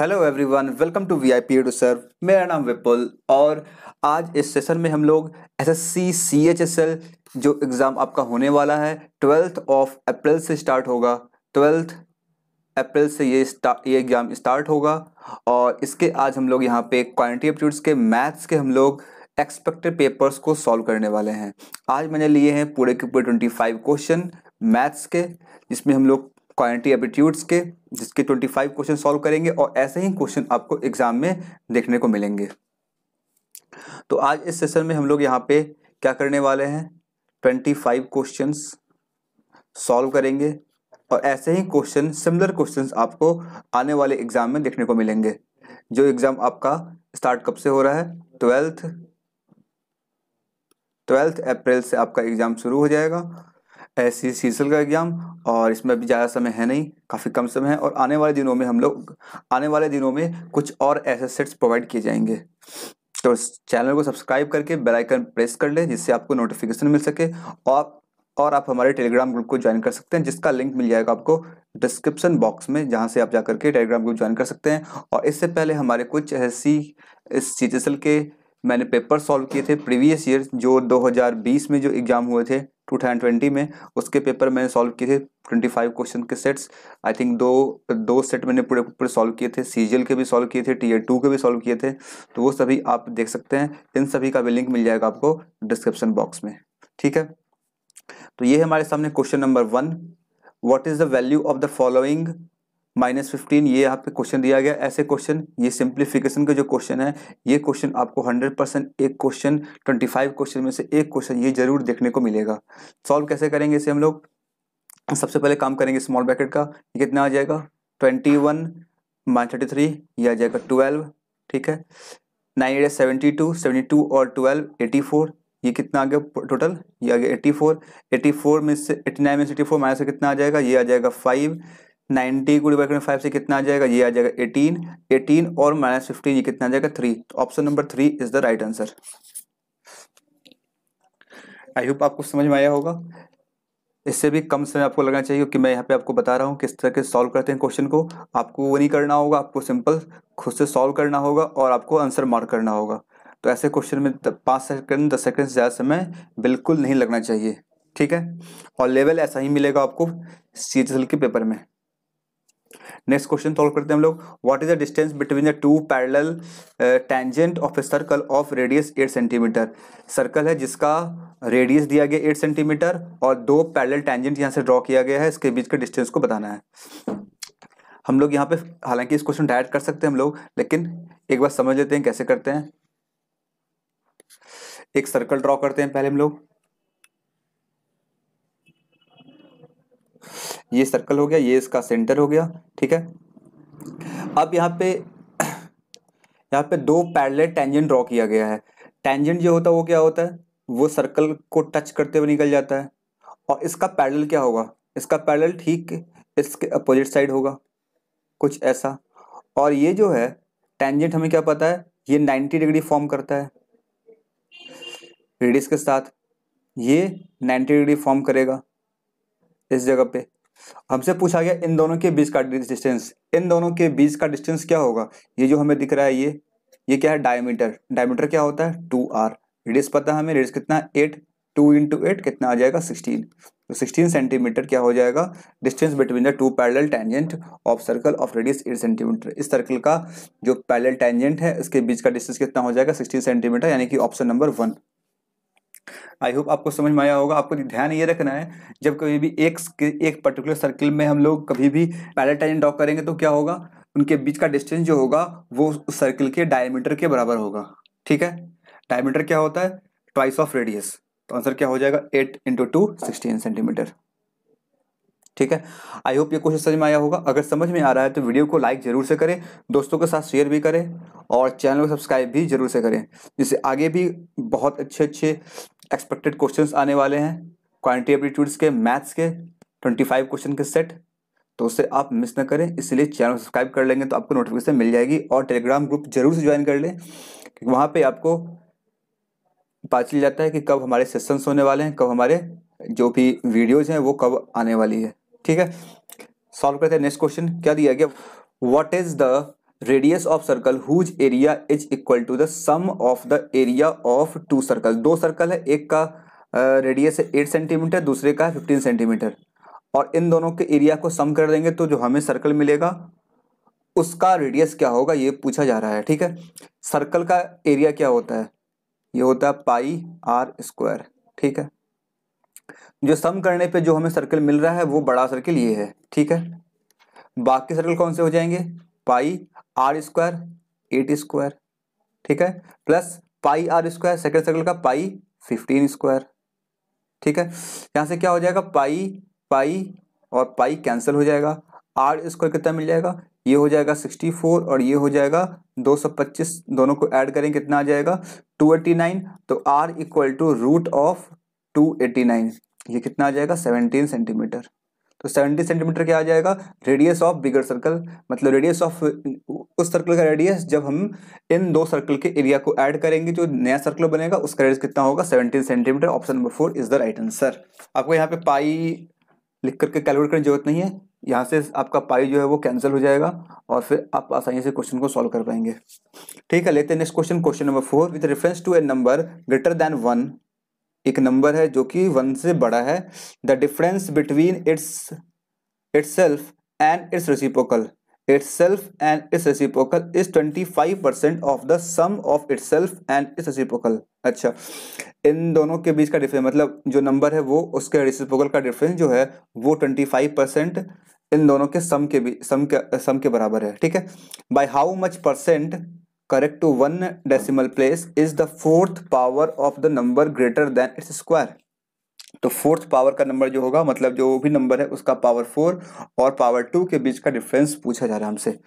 Hello everyone welcome to V I P to serve मेरा नाम विपुल और आज इस सेशन में हम लोग S S C C H S L जो एग्ज़ाम आपका होने वाला है ट्वेल्थ ऑफ़ अप्रैल से स्टार्ट होगा। ट्वेल्थ अप्रैल से ये ये एग्ज़ाम स्टार्ट होगा और इसके आज हम लोग यहाँ पे क्वान्टिटी एप्टीट्यूड्स के मैथ्स के हम लोग एक्सपेक्टेड पेपर्स को सॉल्व करने वाले हैं। आज मैंने लिए हैं पूरे के पूरे ट्वेंटी फाइव क्वेश्चन मैथ्स के, जिसमें हम लोग क्वान्टिटी एप्टीट्यूड्स के, जिसके 25 क्वेश्चन सॉल्व करेंगे और ऐसे ही क्वेश्चन आपको एग्ज़ाम में देखने को मिलेंगे। तो आज इस सेशन में हम लोग यहाँ पे क्या करने वाले हैं? 25 क्वेश्चंस सॉल्व करेंगे और ऐसे ही क्वेश्चन सिमिलर क्वेश्चंस आपको आने वाले एग्ज़ाम में देखने को मिलेंगे। जो एग्ज़ाम आपका स्टार्ट कब से हो रहा है? ट्वेल्थ ट्वेल्थ अप्रैल से आपका एग्ज़ाम शुरू हो जाएगा। ऐसी सीसल का एग्ज़ाम, और इसमें अभी ज़्यादा समय है नहीं, काफ़ी कम समय है, और आने वाले दिनों में हम लोग, आने वाले दिनों में कुछ और ऐसे सेट्स प्रोवाइड किए जाएँगे। तो चैनल को सब्सक्राइब करके बेल आइकन प्रेस कर लें, जिससे आपको नोटिफिकेशन मिल सके, और और आप हमारे टेलीग्राम ग्रुप को ज्वाइन कर सकते हैं, जिसका लिंक मिल जाएगा आपको डिस्क्रिप्शन बॉक्स में, जहाँ से आप जाकर के टेलीग्राम ग्रुप ज्वाइन कर सकते हैं। और इससे पहले हमारे कुछ ऐसी, इस सी के मैंने पेपर सॉल्व किए थे प्रीवियस ईयर जो 2020 में जो एग्ज़ाम हुए थे 2020 में, उसके पेपर मैंने सॉल्व किए थे 25 क्वेश्चन के सेट्स आई थिंक दो दो सेट मैंने पूरे पूरे सॉल्व किए थे. सीजीएल के भी सॉल्व किए थे टी टू के भी सॉल्व किए थे. तो वो सभी आप देख सकते हैं. इन सभी का भी लिंक मिल जाएगा आपको डिस्क्रिप्शन बॉक्स में. ठीक है? तो ये हमारे सामने question number one what is the value of the following minus fifteen, ये यहाँ पे क्वेश्चन दिया गया। ऐसे क्वेश्चन, ये सिंप्लीफिकेशन का जो क्वेश्चन है, ये क्वेश्चन आपको हंड्रेड परसेंट एक क्वेश्चन, ट्वेंटी फाइव क्वेश्चन में से एक क्वेश्चन, ये ज़रूर देखने को मिलेगा। सॉल्व कैसे करेंगे इसे हम लोग? सबसे पहले काम करेंगे स्मॉल ब्रैकेट का। ये कितना आ जाएगा? Twenty one minus thirty three, ये आ जाएगा ट्वेल्व, ठीक है? Nine eight seventy two seventy two और ट्वेल्व, एटी फोर, ये कितना आ गया टोटल? ये आ गया एट्टी फोर। एट्टी फोर में से एट्टी नाइन में से एट्टी फोर माइनस कितना आ जाएगा? ये आ जाएगा फाइव। नाइनटी को डिवाइड करें फाइव से कितना आ जाएगा? ये आ जाएगा एटीन एटीन और माइनस फिफ्टीन ये कितना आ जाएगा? थ्री तो option number three is the right answer I hope आपको समझ में आया होगा। इससे भी कम समय आपको लगना चाहिए क्योंकि मैं यहाँ पे आपको बता रहा हूँ किस तरह के सॉल्व करते हैं क्वेश्चन को। आपको वो नहीं करना होगा, आपको सिंपल खुद से सॉल्व करना होगा और आपको आंसर मार्क करना होगा। तो ऐसे क्वेश्चन में पाँच सेकंड दस सेकंड से ज़्यादा समय बिल्कुल नहीं लगना चाहिए। ठीक है? और लेवल ऐसा ही मिलेगा आपको सी के पेपर में। नेक्स्ट क्वेश्चन सॉल्व करते हैं हम लोग। What is the distance between the two parallel tangent of a circle of radius eight centimeter circle है जिसका रेडियस दिया गया एट सेंटीमीटर और दो पैरेलल टेंजेंट यहाँ से ड्रॉ किया गया है। इसके बीच के डिस्टेंस को बताना है। हम लोग यहाँ पे हालाँकि इस क्वेश्चन डायरेक्ट कर सकते हैं हम लोग, लेकिन एक बार समझ लेते हैं कैसे करते हैं। एक सर्कल ड्रॉ करते हैं पहले हम लोग। ये सर्कल हो गया, ये इसका सेंटर हो गया, ठीक है? अब यहाँ पे यहाँ पे दो पैरेलल टेंजेंट ड्रॉ किया गया है। टेंजेंट जो होता है, वो क्या होता है? वो सर्कल को टच करते हुए निकल जाता है। और इसका पैरेलल क्या होगा? इसका पैरेलल ठीक इसके अपोजिट साइड होगा, कुछ ऐसा। और ये जो है टेंजेंट हमें क्या पता है? ये 90 डिग्री फॉर्म करता है। रेडियस के साथ ये 90 डिग्री फॉर्म करेगा, इस जगह पे। हमसे पूछा गया, इन दोनों के बीच का डिस्टेंस इन दोनों के बीच का डिस्टेंस क्या होगा? ये जो हमें दिख रहा है, ये ये क्या है? डायमीटर डायमीटर क्या होता है? टू आर रेडियस पता है हमें? रेडियस कितना एट टू इंटू एट कितना आ जाएगा? सिक्सटीन तो सिक्सटीन सेंटीमीटर क्या हो जाएगा? Distance between the two parallel tangent of circle of radius eight centimeter इस सर्कल का जो पैरेलल टेंजेंट है, इसके बीच का डिस्टेंस कितना हो जाएगा? सिक्सटीन सेंटीमीटर यानी कि option number one I hope आपको समझ में आया होगा। आपको ध्यान ये रखना है, जब कभी भी एक एक पर्टिकुलर सर्किल में हम लोग कभी भी पैलेटाइन ड्रॉ करेंगे तो क्या होगा? उनके बीच का डिस्टेंस जो होगा, वो उस सर्किल के डायमीटर के बराबर होगा। ठीक है? डायमीटर क्या होता है? ट्वाइस ऑफ़ रेडियस तो आंसर क्या हो जाएगा? Eight into two sixteen centimeter ठीक है? आई होप ये क्वेश्चन समझ में आया होगा। अगर समझ में आ रहा है तो वीडियो को लाइक ज़रूर से करें, दोस्तों के साथ शेयर भी करें और चैनल को सब्सक्राइब भी ज़रूर से करें। जिससे आगे भी बहुत अच्छे अच्छे एक्सपेक्टेड क्वेश्चन आने वाले हैं। क्वान्टिटी एप्टीट्यूड्स के मैथ्स के 25 क्वेश्चन के सेट तो उसे आप मिस ना करें, इसलिए चैनल सब्सक्राइब कर लेंगे तो आपको नोटिफिकेशन मिल जाएगी और टेलीग्राम ग्रुप ज़रूर से ज्वाइन कर लें। वहाँ पे आपको पता चल जाता है कि कब हमारे सेशंस होने वाले हैं, कब हमारे जो भी वीडियोज़ हैं वो कब आने वाली है। ठीक है? सॉल्व करते हैं नेक्स्ट क्वेश्चन क्या दिया गया? What is the radius of circle whose area is equal to the sum of the area of two circle दो सर्कल है, एक का रेडियस है एट सेंटीमीटर दूसरे का है फिफ्टीन सेंटीमीटर और इन दोनों के एरिया को सम कर देंगे तो जो हमें सर्कल मिलेगा, उसका रेडियस क्या होगा ये पूछा जा रहा है, ठीक है? सर्कल का एरिया क्या होता है? ये होता है पाई आर स्क्वायर ठीक है? जो सम करने पे जो हमें सर्कल मिल रहा है, वो बड़ा सर्कल ये है, ठीक है? बाकी सर्कल कौन से हो जाएँगे? Pi r square eight square ठीक है? Plus pi r square second circle का पाई फिफ्टीन स्क्वायर ठीक है? यहाँ से क्या हो जाएगा? पाई पाई और पाई कैंसिल हो जाएगा। आर स्क्वायर कितना मिल जाएगा? ये हो जाएगा सिक्सटी फोर और ये हो जाएगा दो सौ पच्चीस। दोनों को ऐड करें, कितना आ जाएगा? टू एट्टी नाइन तो r equal to root of two eighty nine. ये कितना आ जाएगा? Seventeen centimeter. तो सेवेंटी सेंटीमीटर क्या आ जाएगा? रेडियस ऑफ़ बिगर सर्कल मतलब रेडियस ऑफ़ उस सर्कल का रेडियस जब हम इन दो सर्कल के एरिया को ऐड करेंगे, जो नया सर्कल बनेगा, उसका रेडियस कितना होगा? Seventeen centimeter. Option number four is the right answer. आपको यहाँ पे पाई लिख करके कैलकुलेट करने की ज़रूरत नहीं है। यहाँ से आपका पाई जो है वो कैंसिल हो जाएगा और फिर आप आसानी से क्वेश्चन को सॉल्व कर पाएँगे। ठीक है, लेते हैं next question question number four with reference to a number greater than one एक नंबर है जो कि वन से बड़ा है। The difference between its itself and its reciprocal itself and its reciprocal is twenty five percent of the sum of itself and its reciprocal अच्छा। इन दोनों के बीच का डिफरेंस मतलब जो नंबर है वो, उसके रेसिपोकल का डिफरेंस जो है, वो ट्वेंटी फाइव परसेंट इन दोनों के सम के बीच सम के सम के बराबर है। ठीक है? By how much percent correct to one decimal place is the fourth power of the number greater than its square तो फोर्थ पावर का नंबर जो होगा मतलब जो भी नंबर है, उसका पावर फोर और पावर टू के बीच का डिफरेंस पूछा जा रहा है हमसे।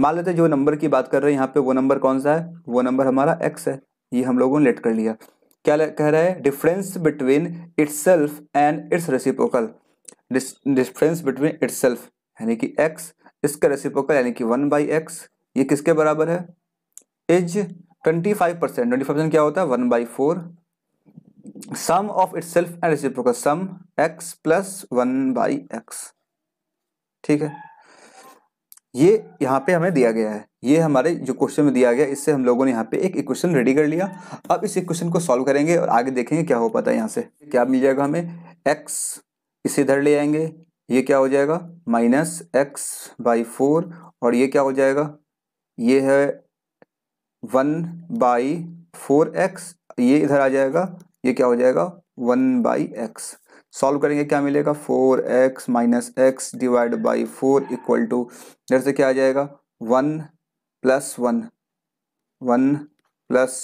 मान लेते जो नंबर की बात कर रहे हैं, यहाँ पे वो नंबर कौन सा है? वो नंबर हमारा एक्स है। ये हम लोगों ने लेट कर लिया। क्या कह रहा है? Difference between its and its reciprocal difference between its यानी कि एक्स इसका रेसिपोकल यानी कि वन बाई एक्स ये किसके बराबर है? Is twenty five percent twenty percent क्या होता है? One by four sum of itself and reciprocal sum x plus one by x ठीक है? ये यहाँ पे हमें दिया गया है। ये हमारे जो क्वेश्चन में दिया गया, इससे हम लोगों ने यहाँ पे एक इक्वेशन रेडी कर लिया। अब इस इक्वेशन को सॉल्व करेंगे और आगे देखेंगे क्या हो पाता है यहाँ से। क्या मिल जाएगा हमें? एक्स इसे इधर ले आएँगे। ये क्या हो जाएगा? माइनस एक्स बाई फोर और ये क्या हो जाएगा? ये है वन बाई फोर एक्स, ये इधर आ जाएगा, ये क्या हो जाएगा? One by x. सॉल्व करेंगे, क्या मिलेगा? Four x minus x divide by four equal to, इधर से क्या आ जाएगा? One plus one. One plus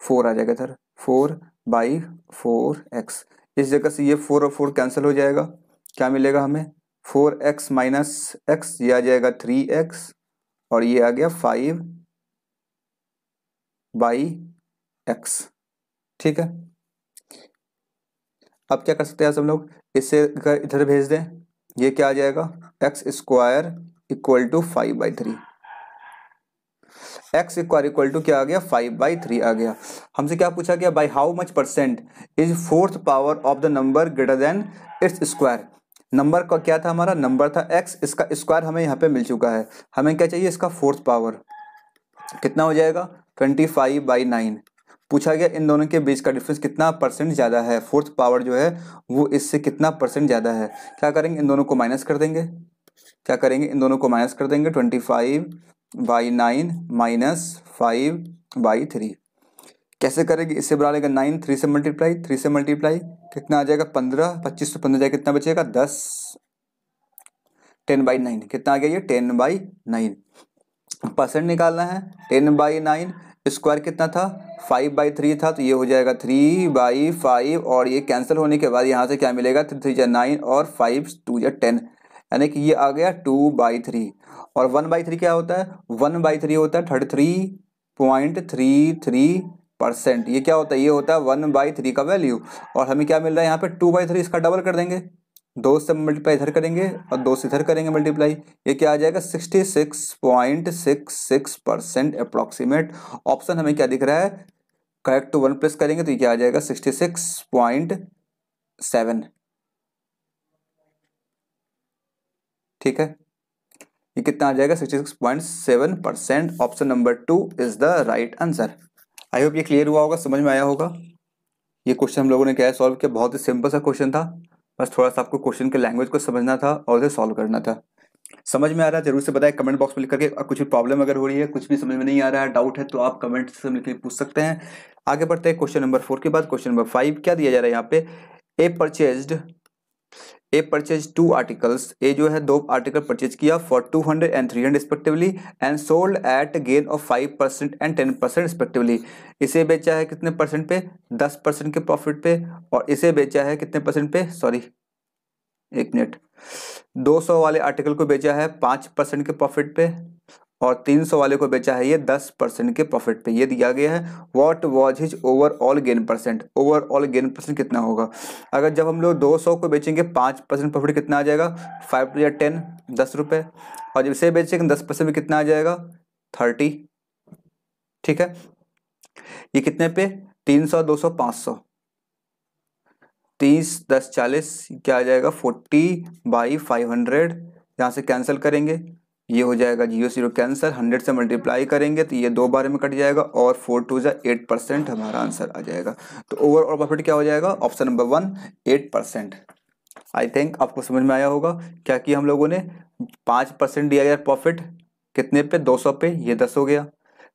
four आ जाएगा इधर। Four by four x. इस जगह से ये फोर और फोर कैंसिल हो जाएगा। क्या मिलेगा हमें? फोर एक्स माइनस एक्स, ये आ जाएगा थ्री एक्स, और ये आ गया फाइव बाई एक्स, ठीक है? अब क्या कर सकते हैं सब लोग? इससे इधर भेज दें, ये क्या आ जाएगा? X square equal to five by three. X square equal to क्या आ गया? फाइव बाई थ्री आ गया। हमसे क्या पूछा गया? By how much percent is fourth power of the number greater than its square? Number का क्या था हमारा? नंबर था एक्स। इसका स्क्वायर हमें यहाँ पे मिल चुका है। हमें क्या चाहिए? इसका फोर्थ पावर। कितना हो जाएगा? Twenty five by nine. पूछा गया इन दोनों के बीच का डिफरेंस कितना परसेंट ज़्यादा है? फोर्थ पावर जो है, वो इससे कितना परसेंट ज़्यादा है? क्या करेंगे? इन दोनों को माइनस कर देंगे। क्या करेंगे? इन दोनों को माइनस कर देंगे। Twenty five by nine minus five by three कैसे करेंगे? इससे बना लेगा नाइन थ्री से मल्टीप्लाई थ्री से मल्टीप्लाई कितना आ जाएगा? पंद्रह, पच्चीस से पंद्रह जाएगा, कितना बचेगा? दस। टेन बाई नाइन, कितना आ गया ये? Ten by nine. परसेंट निकालना है। टेन बाई नाइन स्क्वायर कितना था? फाइव बाई थ्री था तो ये हो जाएगा थ्री बाई फाइव, और ये कैंसिल होने के बाद यहाँ से क्या मिलेगा? थ्री थ्री जा नाइन और फाइव, टू जा टेन। यानी कि ये आ गया टू बाई थ्री। और वन बाई थ्री क्या होता है? वन बाई थ्री होता है thirty three point three three percent. ये क्या होता है? ये होता है वन बाई थ्री का वैल्यू। और हमें क्या मिल रहा है यहाँ पे? टू बाई थ्री इसका डबल कर देंगे। दो से मल्टीप्लाई इधर करेंगे और दो से इधर करेंगे मल्टीप्लाई ये क्या आ जाएगा? Sixty six point six six percent approximate option हमें क्या दिख रहा है? करेक्ट वन प्लस करेंगे तो ये क्या आ जाएगा? सिक्सटी सिक्स पॉइंट सेवन ठीक है? ये कितना आ जाएगा? Sixty six point seven percent option number two is the right answer I hope ये क्लियर हुआ होगा, समझ में आया होगा। ये क्वेश्चन हम लोगों ने क्या है सॉल्व किया? बहुत ही सिंपल सा क्वेश्चन था। बस थोड़ा सा आपको क्वेश्चन के लैंग्वेज को समझना था और उसे सॉल्व करना था। समझ में आ रहा है? ज़रूर से बताएँ। कमेंट बॉक्स में लिख करके कुछ भी प्रॉब्लम अगर हो रही है, कुछ भी समझ में नहीं आ रहा है डाउट है तो आप कमेंट से मिलकर पूछ सकते हैं। आगे बढ़ते हैं क्वेश्चन नंबर फोर के बाद। क्वेश्चन नंबर फाइव क्या दिया जा रहा है यहाँ पे? A purchased a purchase two articles A जो है दो आर्टिकल परचेज किया for two hundred and three hundred respectively and sold at gain of five percent and ten percent respectively इसे बेचा है कितने परसेंट पे? दस परसेंट के प्रॉफिट पे और इसे बेचा है कितने परसेंट पे? सॉरी एक मिनट 200 वाले आर्टिकल को बेचा है पाँच परसेंट के प्रॉफिट पे और 300 वाले को बेचा है ये 10 परसेंट के प्रॉफिट पे। ये दिया गया है what was his overall gain percent overall gain percent कितना होगा? अगर जब हम लोग 200 को बेचेंगे, पाँच परसेंट प्रॉफिट कितना आ जाएगा? फाइव टू या टेन दस रुपये और जब इसे बेचेंगे, दस परसेंट में कितना आ जाएगा? थर्टी ठीक है? ये कितने पे? तीन सौ, दो सौ, पाँच सौ। तीस, दस, चालीस क्या आ जाएगा? Forty by five hundred. यहाँ से कैंसिल करेंगे। ये हो जाएगा ज़ीरो ज़ीरो कैंसर, हंड्रेड से मल्टीप्लाई करेंगे तो ये दो बार में कट जाएगा और फोर टू जा एट परसेंट हमारा आंसर आ जाएगा। तो ओवरऑल प्रॉफिट क्या हो जाएगा? Option number one eight percent. I think आपको समझ में आया होगा क्या कि हम लोगों ने पाँच परसेंट दिया गया प्रॉफिट कितने पे? दो सौ पे, ये दस हो गया।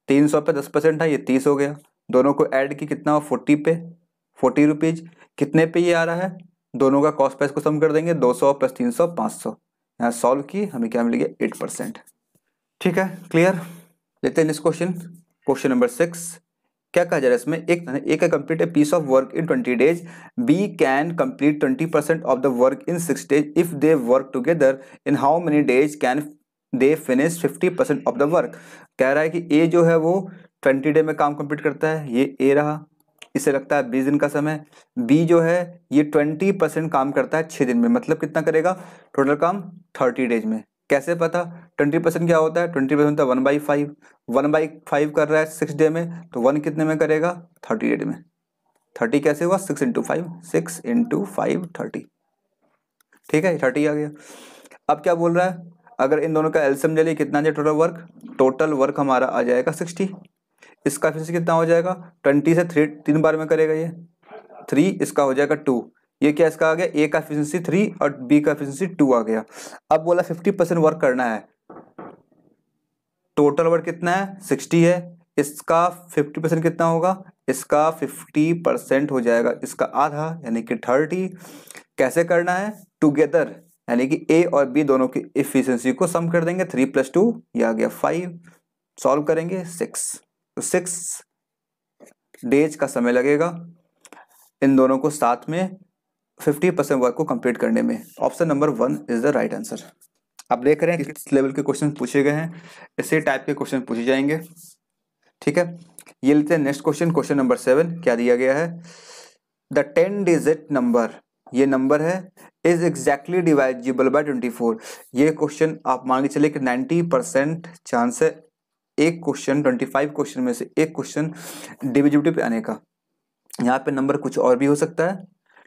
तीन सौ पे दस परसेंट है ये तीस हो गया। दोनों को ऐड की कितना हो फोर्टी पे, फोर्टी रुपीज़। कितने पे ये आ रहा है? दोनों का कॉस्ट प्राइस को सम कर देंगे 200 प्लस तीन सौ, पाँच सौ। यहाँ सॉल्व की, हमें क्या मिलेगा? एट परसेंट ठीक है? क्लियर लेते हैं next question question number six क्या कहा जा रहा है इसमें? एक A complete a piece of work in twenty days B can complete twenty percent of the work in six days if they work together in how many days can they finish fifty percent of the work कह रहा है कि ए जो है वो twenty day में काम complete करता है. ये ए रहा. इसे लगता है बीस दिन का समय बी जो है, ये ट्वेंटी परसेंट काम करता है छः दिन में। मतलब कितना करेगा? टोटल काम थर्टी डेज़ में। कैसे पता? ट्वेंटी परसेंट क्या होता है? Twenty percent one by five. One by five कर रहा है सिक्स डे में तो वन कितने में करेगा? थर्टी डेज़ में। थर्टी कैसे हुआ? Six into five. Six into five, thirty. ठीक है, थर्टी आ गया। अब क्या बोल रहा है? अगर इन दोनों का एल्सियम ले लिया कितना जाए? टोटल वर्क टोटल वर्क हमारा आ जाएगा सिक्सटी। इसका फिर से कितना हो जाएगा? ट्वेंटी से थ्री तीन बार में करेगा ये। थ्री इसका हो जाएगा टू ये क्या इसका आ गया? ए का एफिशिएंसी थ्री और बी का एफिशिएंसी टू आ गया। अब बोला फिफ्टी परसेंट वर्क करना है। टोटल वर्क कितना है? सिक्सटी है। इसका फिफ्टी परसेंट कितना होगा? इसका फिफ्टी परसेंट हो जाएगा। इसका आधा, यानी कि थर्टी कैसे करना है? टुगेदर यानी कि ए और बी दोनों की इफिशियंसी को सम कर देंगे। थ्री प्लस टू ये आ गया फाइव सॉल्व करेंगे सिक्स सिक्स डेज़ का समय लगेगा इन दोनों को साथ में फिफ्टी परसेंट वर्क को कंप्लीट करने में। Option number one is the right answer. आप देख रहे हैं किस लेवल के क्वेश्चन पूछे गए हैं। इसी टाइप के क्वेश्चन पूछे जाएँगे। ठीक है? ये लेते हैं next question question number seven, क्या दिया गया है? द टेन डिजिट नंबर, ये नंबर है, is exactly divisible by twenty four. ये क्वेश्चन आप मान के चले कि नाइन्टी परसेंट चांस है एक क्वेश्चन ट्वेंटी फाइव क्वेश्चन में से एक क्वेश्चन डिविजिबिलिटी पे आने का। यहाँ पे नंबर कुछ और भी हो सकता है।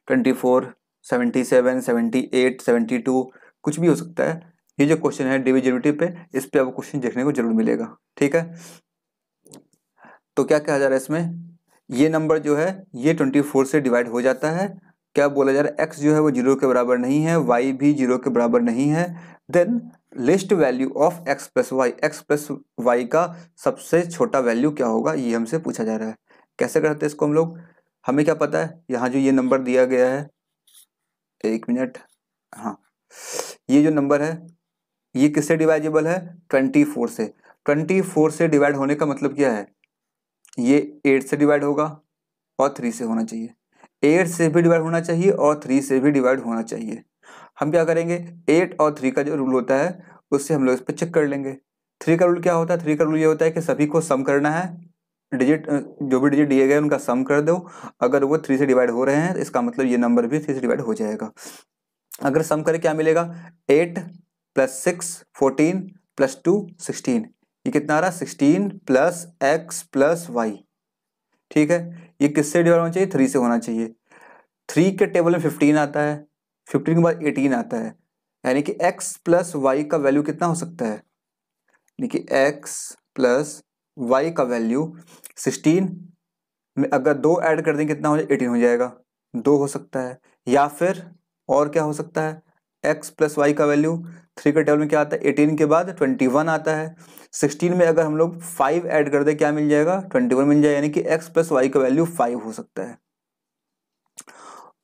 Twenty four seventy seven seventy eight seventy two कुछ भी हो सकता है। ये जो क्वेश्चन है डिविजिबिलिटी पे, इस पे आपको क्वेश्चन देखने को ज़रूर मिलेगा। ठीक है? तो क्या कहा जा रहा है इसमें? ये नंबर जो है, ये ट्वेंटी फोर से डिवाइड हो जाता है। क्या बोला जा रहा है? एक्स जो है वो ज़ीरो के बराबर नहीं है वाई भी ज़ीरो के बराबर नहीं है। Then least value of x plus y x plus y का सबसे छोटा वैल्यू क्या होगा, ये हमसे पूछा जा रहा है। कैसे करते हैं इसको हम लोग? हमें क्या पता है? यहाँ जो ये नंबर दिया गया है, एक मिनट हाँ। ये जो नंबर है, ये किससे डिवाइजेबल है? ट्वेंटी फोर से। ट्वेंटी फोर से डिवाइड होने का मतलब क्या है? ये एट से डिवाइड होगा और थ्री से होना चाहिए। एट से भी डिवाइड होना चाहिए और थ्री से भी डिवाइड होना चाहिए। हम क्या करेंगे? एट और थ्री का जो रूल होता है, उससे हम लोग इस पर चेक कर लेंगे। थ्री का रूल क्या होता है? थ्री का रूल ये होता है कि सभी को सम करना है। डिजिट जो भी डिजिट दिए गए उनका सम कर दो। अगर वो थ्री से डिवाइड हो रहे हैं तो इसका मतलब ये नंबर भी थ्री से डिवाइड हो जाएगा। अगर सम करें क्या मिलेगा? Eight plus six fourteen plus two sixteen ये कितना आ रहा है? Sixteen plus x plus y ठीक है? ये किससे डिवाइड होना चाहिए? थ्री से होना चाहिए। थ्री के टेबल में फिफ्टीन आता है। फिफ्टीन के बाद एटीन आता है। यानी कि एक्स प्लस वाई का वैल्यू कितना हो सकता है? यानी कि x प्लस वाई का वैल्यू 16 में अगर दो ऐड कर दें कितना हो जाए? 18 हो जाएगा। दो हो सकता है। या फिर और क्या हो सकता है? एक्स प्लस वाई का वैल्यू थ्री के टेबल में क्या आता है? एटीन के बाद ट्वेंटी वन आता है। सिक्सटीन में अगर हम लोग फाइव ऐड कर दे, क्या मिल जाएगा? ट्वेंटी वन मिल जाएगा यानी कि एक्स प्लस वाई का वैल्यू फाइव हो सकता है।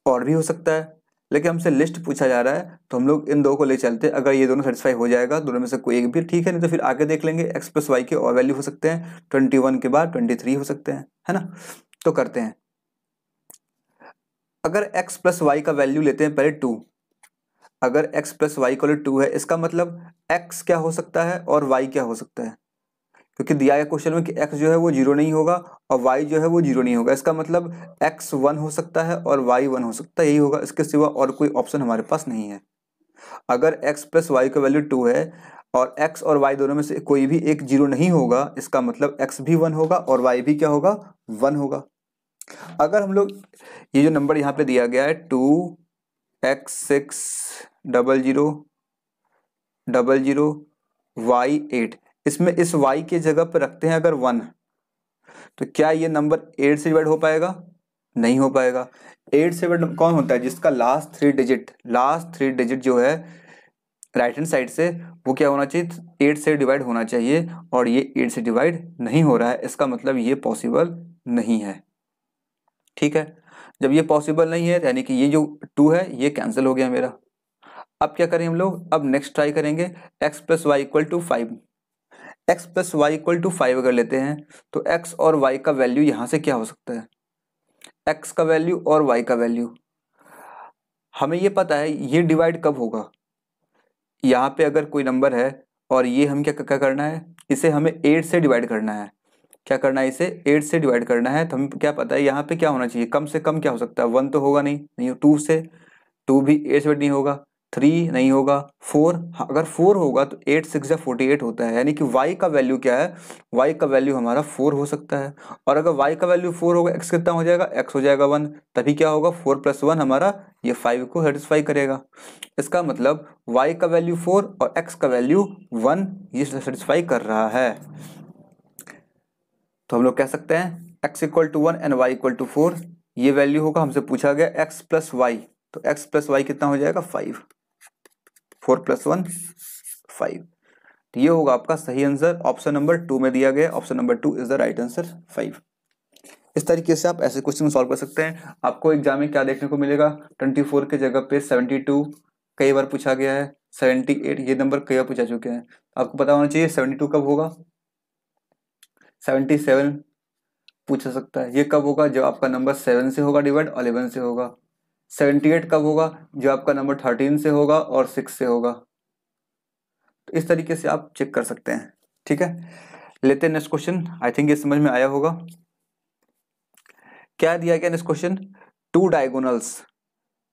और भी हो सकता है। लेकिन हमसे लिस्ट पूछा जा रहा है तो हम लोग इन दो को ले चलते हैं। अगर ये दोनों सेटिस्फाई हो जाएगा, दोनों में से कोई एक भी ठीक है, नहीं तो फिर आगे देख लेंगे एक्स प्लस वाई के और वैल्यू हो सकते हैं ट्वेंटी वन के बाद ट्वेंटी थ्री हो सकते हैं, है ना? तो करते हैं। अगर x प्लस वाई का वैल्यू लेते हैं पहले टू अगर x plus y equal to two, इसका मतलब x क्या हो सकता है और y क्या हो सकता है? क्योंकि दिया गया क्वेश्चन में कि x जो है वो ज़ीरो नहीं होगा और y जो है वो ज़ीरो नहीं होगा। इसका मतलब x वन हो सकता है और y वन हो सकता है, यही होगा। इसके सिवा और कोई ऑप्शन हमारे पास नहीं है। अगर x प्लस वाई का वैल्यू टू है और x और y दोनों में से कोई भी एक ज़ीरो नहीं होगा, इसका मतलब x भी वन होगा और y भी क्या होगा? वन होगा। अगर हम लोग ये जो नंबर यहाँ पे दिया गया है two x six double zero double zero y eight इसमें इस वाई के जगह पर रखते हैं अगर वन तो क्या ये नंबर एट से डिवाइड हो पाएगा? नहीं हो पाएगा। एट से डिवाइड कौन होता है? जिसका last three digit last three digit जो है राइट हैंड साइड से, वो क्या होना चाहिए? एट से डिवाइड होना चाहिए, और ये एट से डिवाइड नहीं हो रहा है। इसका मतलब ये पॉसिबल नहीं है। ठीक है? जब ये पॉसिबल नहीं है, यानी कि ये जो टू है, ये कैंसिल हो गया मेरा। अब क्या करें हम लोग? अब नेक्स्ट ट्राई करेंगे। X plus y equal to five x plus y equal to five अगर लेते हैं तो एक्स और वाई का वैल्यू यहाँ से क्या हो सकता है? एक्स का वैल्यू और वाई का वैल्यू हमें ये पता है, ये डिवाइड कब होगा? यहाँ पे अगर कोई नंबर है, और ये हम क्या क्या करना है? इसे हमें एट से डिवाइड करना है। क्या करना है इसे? एट से डिवाइड करना है तो हमें क्या पता है, यहाँ पे क्या होना चाहिए? कम से कम क्या हो सकता है? वन तो होगा नहीं नहीं टू से टू भी एट से नहीं होगा। थ्री नहीं होगा फोर अगर फोर होगा तो एट सिक्स या फोर्टी एट होता है। यानी कि वाई का वैल्यू क्या है? वाई का वैल्यू हमारा फोर हो सकता है। और अगर वाई का वैल्यू फोर होगा एक्स कितना हो जाएगा? एक्स हो जाएगा वन तभी क्या होगा? फोर प्लस वन हमारा ये फाइव को सेटिस्फाई करेगा। इसका मतलब वाई का वैल्यू फोर और एक्स का वैल्यू वन ये सेटिस्फाई कर रहा है। तो हम लोग कह सकते हैं X equal to one and Y equal to four ये वैल्यू होगा हमसे पूछा गया एक्स प्लस वाई तो एक्स प्लस वाई कितना हो जाएगा? Five four plus one five. तो ये होगा आपका सही आंसर। ऑप्शन नंबर टू में दिया गया। Option number two is the right answer five. इस तरीके से आप ऐसे क्वेश्चन सॉल्व कर सकते हैं। आपको एग्ज़ाम में क्या देखने को मिलेगा? ट्वेंटी फोर के जगह पे सेवेंटी टू, कई बार पूछा गया है। सेवेंटी एट, ये नंबर कई बार पूछा चुके हैं। आपको पता होना चाहिए सेवेंटी टू कब होगा? सेवेंटी सेवन पूछा सकता है। ये कब होगा? जब आपका नंबर सेवन से होगा डिवाइड अलेवन से होगा। सेवेंटी एट कब होगा? जो आपका नंबर थर्टीन से होगा और सिक्स से होगा। तो इस तरीके से आप चेक कर सकते हैं, ठीक है? लेते हैं नेक्स्ट क्वेश्चन आई थिंक ये समझ में आया होगा। क्या दिया गया next question two diagonals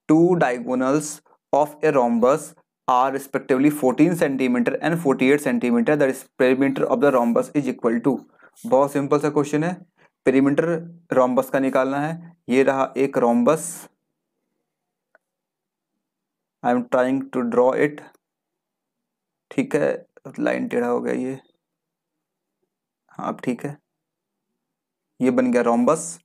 two diagonals of a rhombus are respectively 14 centimeter and 48 centimeter. The perimeter of the rhombus is equal to बहुत सिंपल सा क्वेश्चन है। पेरीमीटर रोम्बस का निकालना है। ये रहा एक rhombus I am trying to draw it ठीक है लाइन टेढ़ा हो गया ये। हाँ अब ठीक है। ये बन गया रोम्बस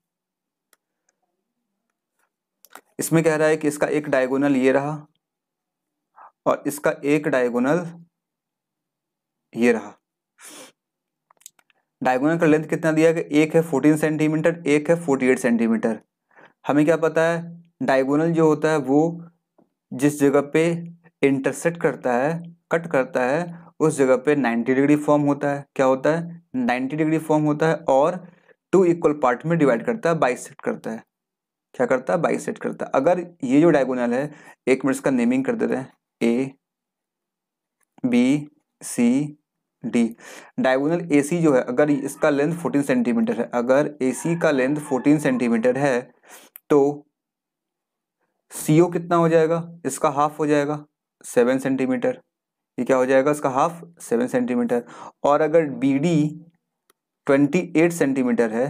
इसमें कह रहा है कि इसका एक डायगोनल ये रहा और इसका एक डायगोनल ये रहा। डायगोनल का लेंथ कितना दिया गया? एक है फोर्टीन सेंटीमीटर एक है फोर्टी एट सेंटीमीटर हमें क्या पता है? डायगोनल जो होता है वो जिस जगह पे इंटरसेक्ट करता है, कट करता है, उस जगह पे 90 डिग्री फॉर्म होता है। क्या होता है? 90 डिग्री फॉर्म होता है और टू इक्वल पार्ट में डिवाइड करता है, बाइसेक्ट करता है। क्या करता है? बाइसेक्ट करता है। अगर ये जो डायगोनल है, एक मिनट का नेमिंग कर देते हैं। A, B, C, D. Diagonal A C जो है, अगर इसका लेंथ 14 सेंटीमीटर है, अगर ए सी का लेंथ 14 सेंटीमीटर है तो सी ओ कितना हो जाएगा? इसका हाफ़ हो जाएगा सेवन सेंटीमीटर ये क्या हो जाएगा? इसका हाफ़ सेवन सेंटीमीटर और अगर B D twenty eight centimetre है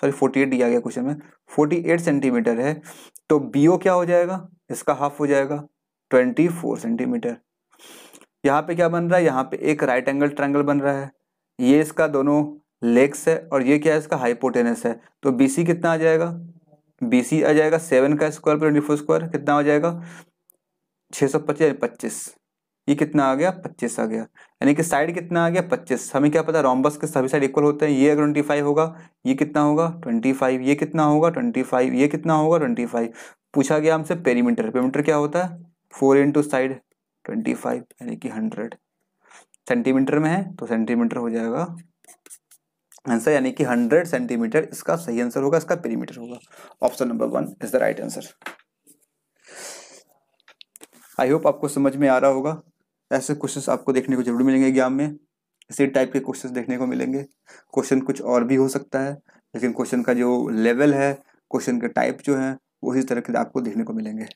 सॉरी फोर्टी एट दिया गया क्वेश्चन में फोर्टी एट सेंटीमीटर है तो बी ओ क्या हो जाएगा? इसका हाफ़ हो जाएगा ट्वेंटी फोर सेंटीमीटर यहाँ पे क्या बन रहा है? यहाँ पे एक राइट एंगल ट्रायंगल बन रहा है. ये इसका दोनों लेग्स है और ये क्या है? इसका हाइपोटेनस है. तो बीसी कितना आ जाएगा? बीसी आ जाएगा सेवन का स्क्वायर ट्वेंटी फोर स्क्वायर कितना आ जाएगा? छः सौ पच्चीस पच्चीस। ये कितना आ गया? पच्चीस आ गया। यानी कि साइड कितना आ गया? पच्चीस। हमें क्या पता? रॉम्बस के सभी साइड इक्वल होते हैं। ये अगर ट्वेंटी फाइव होगा, ये कितना होगा? ट्वेंटी फाइव ये कितना होगा? ट्वेंटी फाइव ये कितना होगा? ट्वेंटी फाइव पूछा गया हमसे पेरीमीटर पेरीमीटर क्या होता है? Four into side twenty five यानी कि हंड्रेड सेंटीमीटर में है तो सेंटीमीटर हो जाएगा आंसर यानी कि हंड्रेड सेंटीमीटर इसका सही आंसर होगा, इसका पेरीमीटर होगा। Option number one is the right answer I hope आपको समझ में आ रहा होगा। ऐसे क्वेश्चंस आपको देखने को ज़रूर मिलेंगे एग्ज़ाम में। इसी टाइप के क्वेश्चंस देखने को मिलेंगे। क्वेश्चन कुछ और भी हो सकता है, लेकिन क्वेश्चन का जो लेवल है क्वेश्चन के टाइप जो है, वो इसी तरह के आपको देखने को मिलेंगे।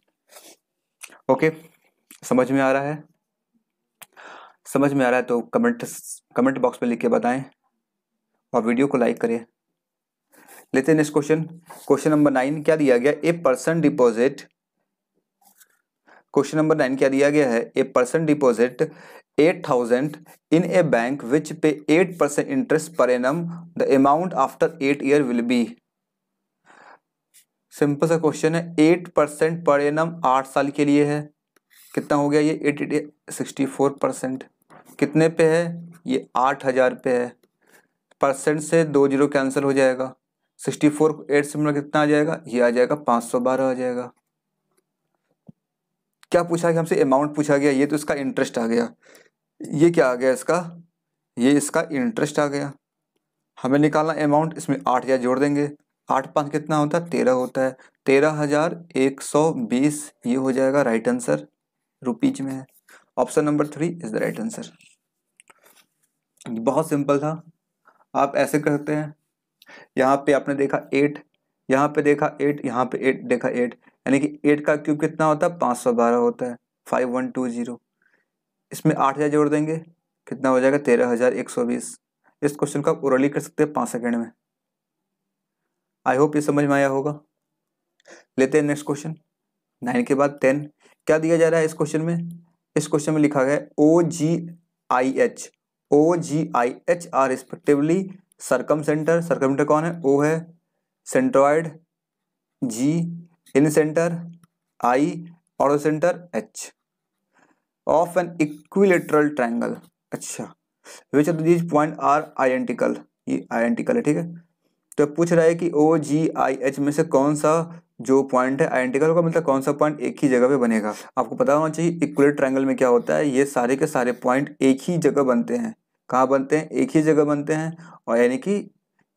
ओके समझ में आ रहा है? समझ में आ रहा है तो कमेंट कमेंट बॉक्स में लिख के बताएँ। और वीडियो को लाइक करें। लेते हैं next question. Question number nine क्या दिया गया? A person deposit question number nine क्या दिया गया है? A person deposit eight thousand in a bank which pay eight percent interest per annum the amount after eight year will be simple सा question है। Eight percent per annum आठ साल के लिए है। कितना हो गया ये? Eight eight sixty four percent कितने पे है? ये आठ हज़ार पे है। परसेंट से दो ज़ीरो कैंसिल हो जाएगा। सिक्सटी फोर एट से मतलब कितना आ जाएगा? ये आ जाएगा पाँच सौ बारह आ जाएगा। क्या पूछा गया हमसे? अमाउंट पूछा गया। ये तो इसका इंटरेस्ट आ गया। ये क्या आ गया इसका? ये इसका इंटरेस्ट आ गया। हमें निकालना अमाउंट इसमें आठ हज़ार जोड़ देंगे। आठ पाँच कितना होता है? तेरह होता है। तेरह हज़ार एक सौ बीस, ये हो जाएगा राइट आंसर रुपीज़ में है। Option number three is the right answer बहुत सिंपल था। आप ऐसे कर सकते हैं। यहाँ पे आपने देखा एट यहाँ पे देखा एट यहाँ पे एट देखा एट यानी कि एट का क्यूब कितना होता है? पाँच सौ बारह होता है। फाइव वन टू ज़ीरो इसमें आठ हज़ार जोड़ देंगे, कितना हो जाएगा? तेरह हज़ार एक सौ बीस। इस क्वेश्चन का ओरली कर सकते हैं पाँच सेकेंड में। आई होप ये समझ में आया होगा। लेते हैं नेक्स्ट क्वेश्चन नाइन के बाद टेन क्या दिया जा रहा है इस क्वेश्चन में? इस क्वेश्चन में लिखा गया O G I H O G I H R respectively circumcentre circumcentre कौन है? ओ है centroid G incentre I orthocentre H of an equilateral triangle अच्छा। Which of these point are identical ये आइडेंटिकल है, ठीक है? तो पूछ रहा है कि ओ जी आई एच में से कौन सा जो पॉइंट है आइडेंटिकल होगा मतलब कौन सा पॉइंट एक ही जगह पे बनेगा? आपको पता होना चाहिए इक्वल ट्रायंगल में क्या होता है? ये सारे के सारे पॉइंट एक ही जगह बनते हैं। कहाँ बनते हैं? एक ही जगह बनते हैं और यानी कि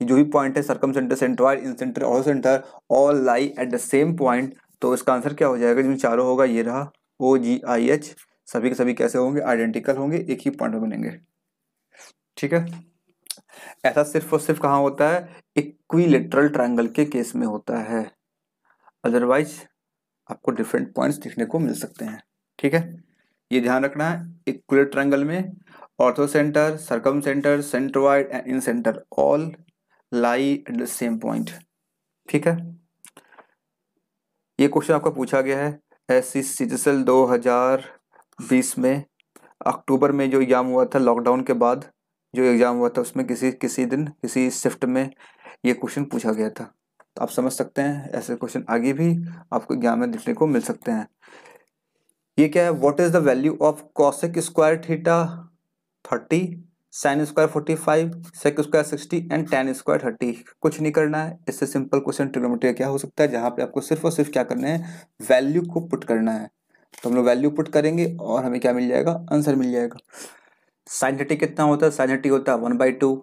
जो भी पॉइंट है circumcentre centroid incentre all centre all lie at the same point तो इसका आंसर क्या हो जाएगा? जिसमें चारों होगा, ये रहा ओ जी आई एच सभी के सभी कैसे होंगे? आइडेंटिकल होंगे, एक ही पॉइंट बनेंगे। ठीक है? ऐसा सिर्फ़ और सिर्फ़ कहाँ होता है? इक्विलेटरल ट्रायंगल के केस में होता है। अदरवाइज़ आपको डिफरेंट पॉइंट्स देखने को मिल सकते हैं। ठीक है? ये ध्यान रखना है इक्वल ट्रायंगल में orthocentre circumcentre centroid and incentre all lie at the same point ठीक है? ये क्वेश्चन आपका पूछा गया है एस सी दो हज़ार बीस में अक्टूबर में जो एग्ज़ाम हुआ था लॉकडाउन के बाद जो एग्ज़ाम हुआ था, उसमें किसी किसी दिन, किसी शिफ्ट में ये क्वेश्चन पूछा गया था। तो आप समझ सकते हैं, ऐसे क्वेश्चन आगे भी आपको एग्ज़ाम में देखने को मिल सकते हैं। ये क्या है? What is the value of cosec square theta thirty sine square forty five sec square sixty and tan square thirty कुछ नहीं करना है। इससे सिंपल क्वेश्चन ट्रिग्नोमेट्री क्या हो सकता है, जहाँ पे आपको सिर्फ़ और सिर्फ़ क्या करना है वैल्यू को पुट करना है। तो हम लोग वैल्यू पुट करेंगे और हमें क्या मिल जाएगा? आंसर मिल जाएगा। साइन थर्टी कितना होता है? साइन थर्टी होता है वन बाई टू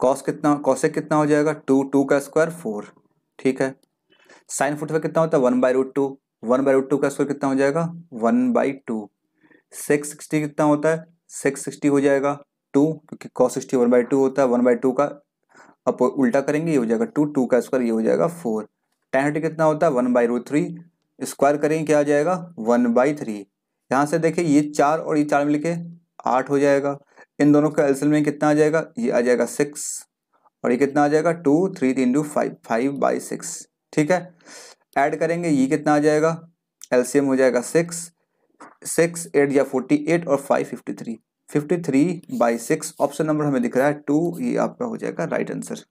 कॉस कितना कॉसेक कितना हो जाएगा? टू टू का स्क्वायर फोर ठीक है? साइन फोर्टी फाइव कितना होता है? One by root two one by root two का स्क्वायर कितना हो जाएगा? One by two six sixty कितना होता है? सिक्स सिक्सटी हो जाएगा टू क्योंकि cos sixty one by two होता है वन बाई टू का अब उल्टा करेंगे, ये हो जाएगा टू टू का स्क्वायर ये हो जाएगा फोर टेन थर्टी कितना होता है? One by root three square करेंगे, क्या आ जाएगा? वन बाई थ्री यहाँ से देखिए ये चार और ये चार मिल के आठ हो जाएगा. इन दोनों का एल्सियम में कितना आ जाएगा? ये आ जाएगा सिक्स और ये कितना आ जाएगा? टू थ्री तीन two five five by six ठीक है? ऐड करेंगे, ये कितना आ जाएगा? एल्सियम हो जाएगा सिक्स सिक्स, एट या फोर्टी एट और five fifty three. Fifty three by six, option number हमें दिख रहा है टू, ये आपका हो जाएगा राइट आंसर।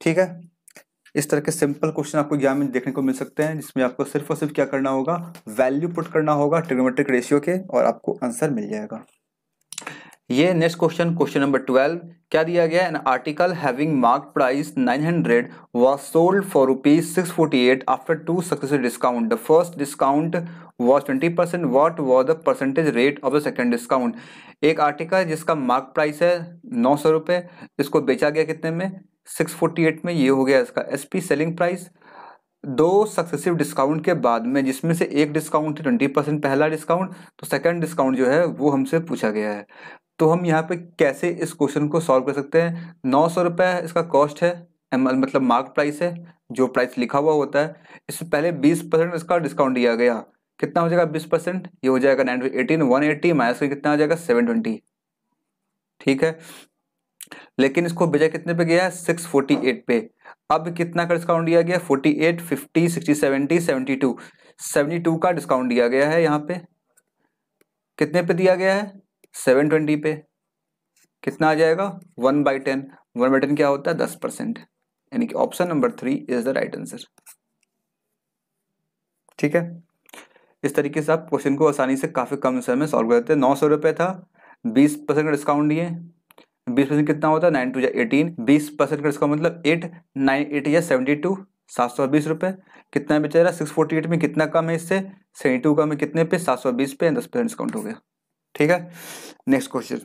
ठीक है? इस तरह के सिंपल क्वेश्चन आपको एग्ज़ाम में देखने को मिल सकते हैं, जिसमें आपको सिर्फ़ और सिर्फ़ क्या करना होगा? वैल्यू पुट करना होगा ट्रिग्नोमेट्रिक रेशियो के, और आपको आंसर मिल जाएगा। ये next question question number twelve क्या दिया गया? An article having mark price 900 was sold for rupees 648 after two successive discount the first discount was 20 percent. What was the percentage rate of the second discount? एक article जिसका mark price है नौ सौ रुपये इसको बेचा गया कितने में? 648 में ये हो गया इसका एसपी सेलिंग प्राइस दो सक्सेसिव डिस्काउंट के बाद में, जिसमें से एक डिस्काउंट ट्वेंटी परसेंट पहला डिस्काउंट तो सेकंड डिस्काउंट जो है वो हमसे पूछा गया है। तो हम यहाँ पे कैसे इस क्वेश्चन को सॉल्व कर सकते हैं? नौ सौ रुपये इसका कॉस्ट है मतलब मार्क प्राइस है, जो प्राइस लिखा हुआ होता है। इससे पहले बीस परसेंट इसका डिस्काउंट दिया गया। कितना हो जाएगा बीस परसेंट? ये हो जाएगा nine eighteen one eighty minus कितना हो जाएगा? Seven twenty. ठीक है? लेकिन इसको बेचा कितने पे गया? है सिक्स फोर्टी एट पे। अब कितना का डिस्काउंट दिया गया? Forty eight, fifty, sixty, seventy seventy two. Seventy two का डिस्काउंट दिया गया है यहाँ पे। कितने पे दिया गया है? सेवन ट्वेंटी पे। कितना आ जाएगा? One by ten. One by ten क्या होता है? दस परसेंट। यानी कि option number three is the right answer. ठीक है? इस तरीके से आप क्वेश्चन को आसानी से काफ़ी कम समय में सॉल्व करते हैं। नौ सौ रुपए था। बीस परसेंट का डिस्काउंट दिए। बीस परसेंट कितना होता है? नाइन टू या एटीन। बीस परसेंट का डिस्काउंट मतलब एट, नाइन, एट या सेवेंटी टू। सात सौ बीस रुपये कितना बेचारा? सिक्स फोर्टी एट में कितना कम है इससे? सेवेंटी टू का में कितने पे? सात सौ बीस पे। दस परसेंट डिस्काउंट हो गया। ठीक है? Next question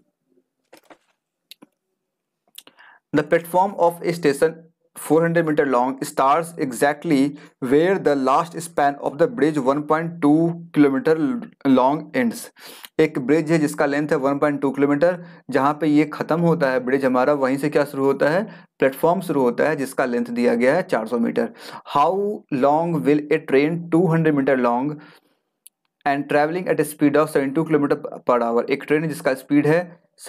the platform of station 400 meter long starts exactly where the last span of the bridge 1.2 kilometre long ends. एक ब्रिज है जिसका लेंथ है 1.2 किलोमीटर जहाँ पे ये खत्म होता है ब्रिज हमारा, वहीं से क्या शुरू होता है? प्लेटफॉर्म शुरू होता है जिसका लेंथ दिया गया है 400 metre how long will a train 200 metre long and travelling at speed of 72 kilometre per hour एक ट्रेन जिसका स्पीड है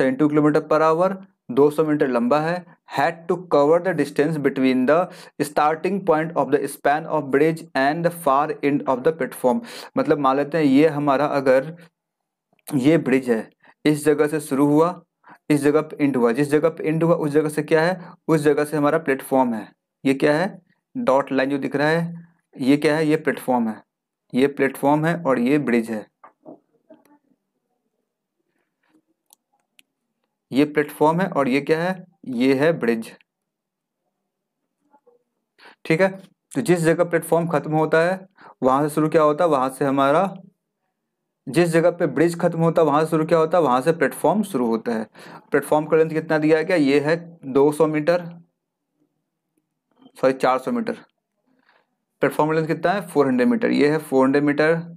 72 किलोमीटर पर आवर 200 मीटर लंबा है had to cover the distance between the starting point of the span of bridge and the far end of the platform मतलब मान लेते हैं ये हमारा अगर ये ब्रिज है, इस जगह से शुरू हुआ, इस जगह पे इंड हुआ। जिस जगह पे इंड हुआ, उस जगह से क्या है? उस जगह से हमारा प्लेटफॉर्म है। ये क्या है? डॉट लाइन जो दिख रहा है, ये क्या है? ये प्लेटफॉर्म है। ये प्लेटफॉर्म है और ये ब्रिज है। ये प्लेटफॉर्म है और ये क्या है? ये है ब्रिज। ठीक है? तो जिस जगह प्लेटफॉर्म खत्म होता है, वहाँ से शुरू क्या होता है? वहाँ से हमारा जिस जगह पे ब्रिज खत्म होता है, वहाँ से शुरू क्या होता है? वहाँ से प्लेटफॉर्म शुरू होता है। प्लेटफॉर्म का लेंथ कितना दिया गया? ये है 200 metre. Sorry 400 metre. Platform length कितना है? 400 मीटर ये है 400 मीटर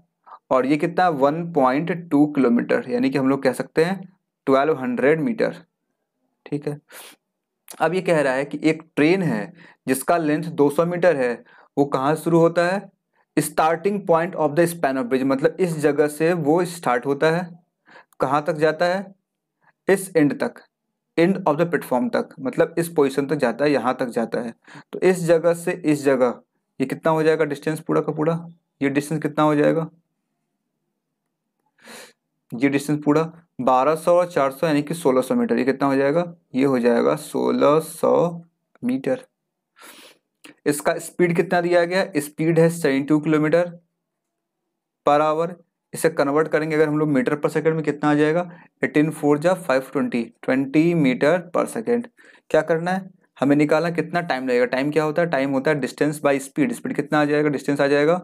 और ये कितना? है 1.2 किलोमीटर यानी कि हम लोग कह सकते हैं ट्वेल्व हंड्रेड मीटर ठीक है? अब ये कह रहा है कि एक ट्रेन है जिसका लेंथ 200 मीटर है, वो कहाँ शुरू होता है? Starting point of the span of bridge मतलब इस जगह से वो स्टार्ट होता है। कहाँ तक जाता है? इस एंड तक. एंड ऑफ़ द प्लेटफॉर्म तक. मतलब इस पोजीशन तक जाता है, यहाँ तक जाता है। तो इस जगह से इस जगह ये कितना हो जाएगा डिस्टेंस पूरा का पूरा? ये डिस्टेंस कितना हो जाएगा? ये डिस्टेंस पूरा 1200 और 400 यानी कि 1600 मीटर। ये कितना हो जाएगा? ये हो जाएगा 1600 मीटर। इसका स्पीड कितना दिया गया? स्पीड है सेवेंटी किलोमीटर पर आवर इसे कन्वर्ट करेंगे अगर हम लोग मीटर पर सेकंड में कितना आ जाएगा? एटीन फोर जा five twenty. Twenty metre per second क्या करना है? हमें निकालना कितना टाइम लगेगा? टाइम क्या होता है? टाइम होता है डिस्टेंस बाय स्पीड स्पीड कितना आ जाएगा? डिस्टेंस आ जाएगा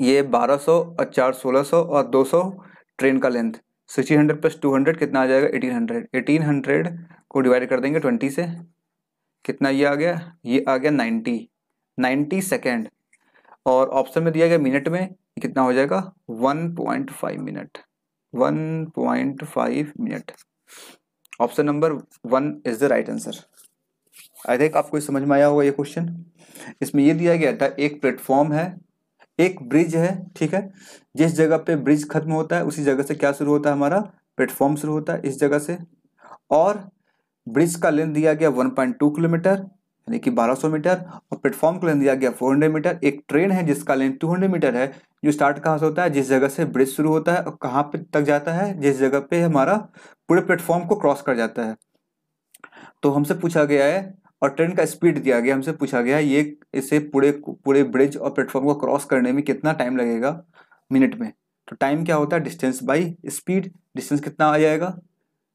ये 1200 और चार 1600 और 200 ट्रेन का length sixteen hundred plus two hundred कितना आ जाएगा? एटीन हंड्रेड एटीन हंड्रेड को डिवाइड कर देंगे ट्वेंटी से. कितना ये आ गया? ये आ गया नाइन्टी नाइन्टी सेकेंड और ऑप्शन में दिया गया मिनट में कितना हो जाएगा? One point five minute one point five minute option number one is the right answer I think आपको समझ में आया होगा ये क्वेश्चन इसमें ये दिया गया था, एक प्लेटफॉर्म है, एक ब्रिज है, ठीक है? जिस जगह पे ब्रिज खत्म होता है, उसी जगह से क्या शुरू होता है हमारा? प्लेटफॉर्म शुरू होता है इस जगह से। और ब्रिज का लेंथ दिया गया 1.2 किलोमीटर, यानी कि 1200 मीटर, और प्लेटफॉर्म का लेंथ दिया गया 400 मीटर। एक ट्रेन है जिसका लेंथ 200 मीटर है, जो स्टार्ट कहाँ से होता है? जिस जगह से ब्रिज शुरू होता है और कहाँ पे तक जाता है? जिस जगह पे हमारा पूरे प्लेटफॉर्म को क्रॉस कर जाता है। तो हमसे पूछा गया है और ट्रेन का स्पीड दिया गया, हमसे पूछा गया, ये इसे पूरे पूरे ब्रिज और प्लेटफॉर्म को क्रॉस करने में कितना टाइम लगेगा मिनट में? तो टाइम क्या होता है? Distance by speed. डिस्टेंस कितना आ जाएगा?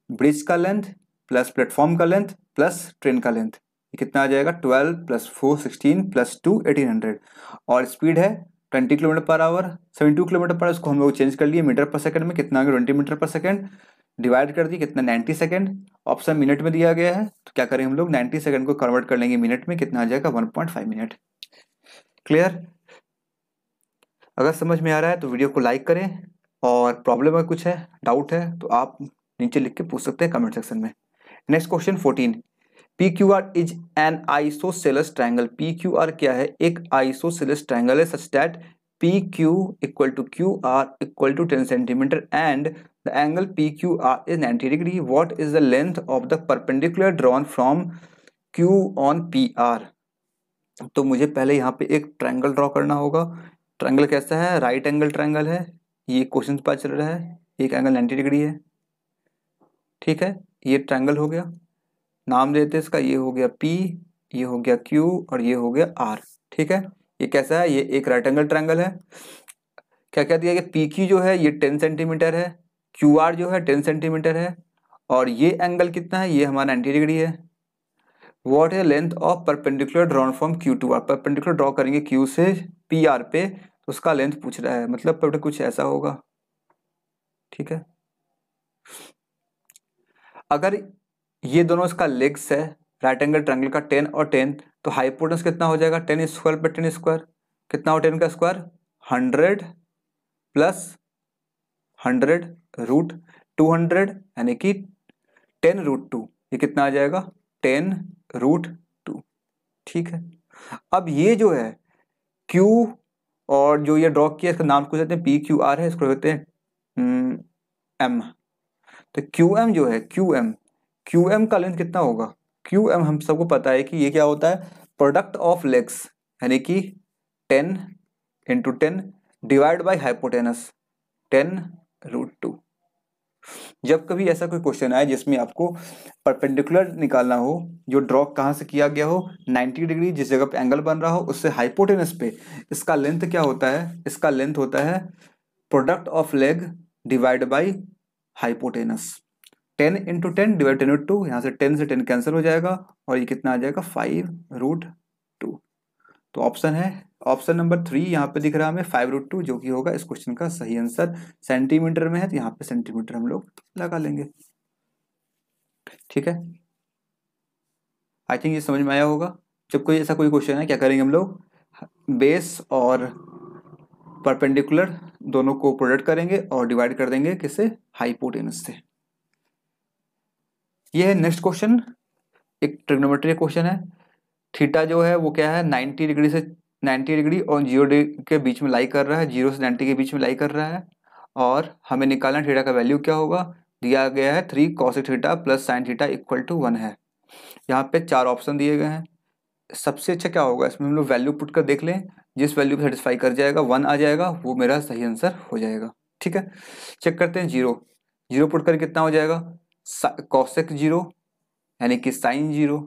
ब्रिज का लेंथ प्लस प्लेटफॉर्म का लेंथ प्लस ट्रेन का लेंथ। कितना आ जाएगा? Twelve plus four sixteen plus two eighteen hundred. और स्पीड है twenty kilometre per hour. Seventy two kilometre per उसको हम लोग चेंज कर लिए मीटर पर सेकंड में। कितना आ गया twenty metre per second. Divide कर दिए कितना? Ninety second. ऑप्शन मिनट में दिया गया है। तो क्या करें हम लोग? नाइन्टी सेकंड को कन्वर्ट कर लेंगे मिनट में। कितना आ जाएगा? One point five minute. Clear? अगर समझ में आ रहा है तो वीडियो को लाइक करें और प्रॉब्लम अगर कुछ है, डाउट है तो आप नीचे लिख के पूछ सकते हैं कमेंट सेक्शन में। Next question fourteen. P Q R is an isosceles triangle. P Q R क्या है? एक आइसोसेलस ट्रायंगल है such that P Q equal to Q R equal to ten centimetre and the angle P Q R is ninety degree what is the length of the perpendicular drawn from Q on P R तो मुझे पहले यहाँ पे एक triangle draw करना होगा। Triangle कैसा है? राइट एंगल ट्रायंगल है। ये क्वेश्चन पता चल रहा है। एक एंगल नाइन्टी डिग्री है। ठीक है? ये ट्रायंगल हो गया। नाम देते इसका। ये हो गया पी ये हो गया क्यू और ये हो गया आर ठीक है? ये कैसा है? ये एक राइट एंगल ट्रायंगल है। क्या क्या दिया? गया पी क्यू जो है, ये टेन सेंटीमीटर है। क्यू आर जो है टेन सेंटीमीटर है। और ये एंगल कितना है? ये हमारा नाइन्टी डिग्री है। वॉट है length of perpendicular drawn from Q to R perpendicular draw करेंगे क्यू से पी आर पे तो उसका लेंथ पूछ रहा है। मतलब कुछ ऐसा होगा। ठीक है? अगर ये दोनों इसका लेग्स है राइट एंगल ट्रायंगल का टेन और टेन तो हाइपोटेंस कितना हो जाएगा? टेन स्क्वायर पर टेन स्क्वायर कितना हो टेन का square hundred plus hundred root two hundred यानी कि टेन रूट टू ये कितना आ जाएगा? टेन रूट टू ठीक है? अब ये जो है Q और जो ये ड्रॉ किया इसका नाम कुछ कहते हैं पी क्यू आर है इसको कहते हैं एम हम्म, तो क्यू एम जो है क्यू एम क्यू एम का लेंथ कितना होगा? क्यू एम हम सबको पता है कि ये क्या होता है? प्रोडक्ट ऑफ़ लेग्स यानी कि ten into ten divide by hypotenuse ten root two जब कभी ऐसा कोई क्वेश्चन आए जिसमें आपको परपेंडिकुलर निकालना हो, जो ड्रॉ कहाँ से किया गया हो? 90 डिग्री जिस जगह पे एंगल बन रहा हो, उससे हाइपोटेनस पे। इसका लेंथ क्या होता है? इसका लेंथ होता है product of leg divide by hypotenuse ten into ten divide ten two यहाँ से टेन से टेन कैंसिल हो जाएगा और ये कितना आ जाएगा? फाइव रूट टू तो ऑप्शन है ऑप्शन नंबर थ्री यहाँ पे दिख रहा हमें फाइव रूट टू जो कि होगा इस क्वेश्चन का सही आंसर सेंटीमीटर में है तो यहाँ पे सेंटीमीटर हम लोग लगा लेंगे। ठीक है? आई थिंक ये समझ में आया होगा। जब कोई ऐसा कोई क्वेश्चन है, क्या करेंगे हम लोग? बेस और परपेंडिकुलर दोनों को प्रोडक्ट करेंगे और डिवाइड कर देंगे किससे हाइपोटेनस से। ये है नेक्स्ट क्वेश्चन। एक ट्रिग्नोमेट्री क्वेश्चन है। थीटा जो है, वो क्या है? 90 डिग्री से 90 डिग्री और ज़ीरो के बीच में लाई कर रहा है। ज़ीरो से 90 के बीच में लाई कर रहा है। और हमें निकालना थीटा का वैल्यू क्या होगा? दिया गया है three cosec theta plus sine theta equal to one है। यहाँ पे चार ऑप्शन दिए गए हैं। सबसे अच्छा क्या होगा? इसमें हम लोग वैल्यू पुट कर देख लें। जिस वैल्यू को सेटिस्फाई कर जाएगा वन आ जाएगा। वो मेरा सही आंसर हो जाएगा। ठीक है? चेक करते हैं ज़ीरो। ज़ीरो पुट कर कितना हो जाएगा? कॉसेक ज़ीरो यानी कि साइन ज़ीरो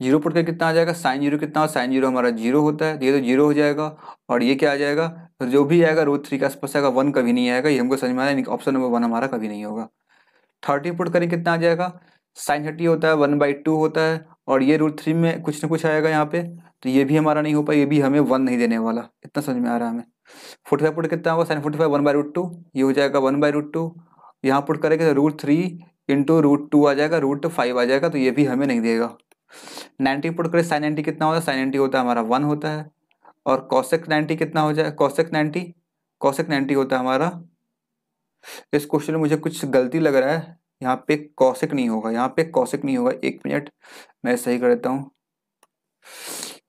ज़ीरो पुट कर कितना आ जाएगा? साइन ज़ीरो कितना साइन ज़ीरो हमारा ज़ीरो होता है। ये तो ज़ीरो हो जाएगा और ये क्या आ जाएगा? जो भी आएगा रूट थ्री के आसपास आएगा वन कभी नहीं आएगा। ये हमको समझ में आया ऑप्शन नंबर वन हमारा कभी नहीं होगा। थर्टी पुट करें, कितना आ जाएगा? साइन थर्टी होता है वन बाई टू होता है। और ये रूट थ्री में कुछ ना कुछ आएगा यहाँ पे। तो ये भी हमारा नहीं हो पाए ये भी हमें वन नहीं देने वाला। इतना समझ में आ रहा है हमें। फोर्टी फाइव पुट कितना होगा? Sine forty five one by root two ये हो जाएगा वन बाई रूट टू यहाँ पुट करेंगे तो root three into root two आ जाएगा रूट फाइव आ जाएगा तो ये भी हमें नहीं देगा। नाइन्टी पुट करें साइन नाइन्टी कितना होता है? साइन नाइन्टी होता है, हमारा वन होता है। और कौशिक नाइन्टी कितना हो जाए? कौशिक नाइन्टी कौशिक नाइन्टी होता है हमारा। इस क्वेश्चन में मुझे कुछ गलती लग रहा है। यहाँ पे कौशिक नहीं होगा, यहाँ पे कौशिक नहीं होगा। एक मिनट मैं सही कर देता हूँ।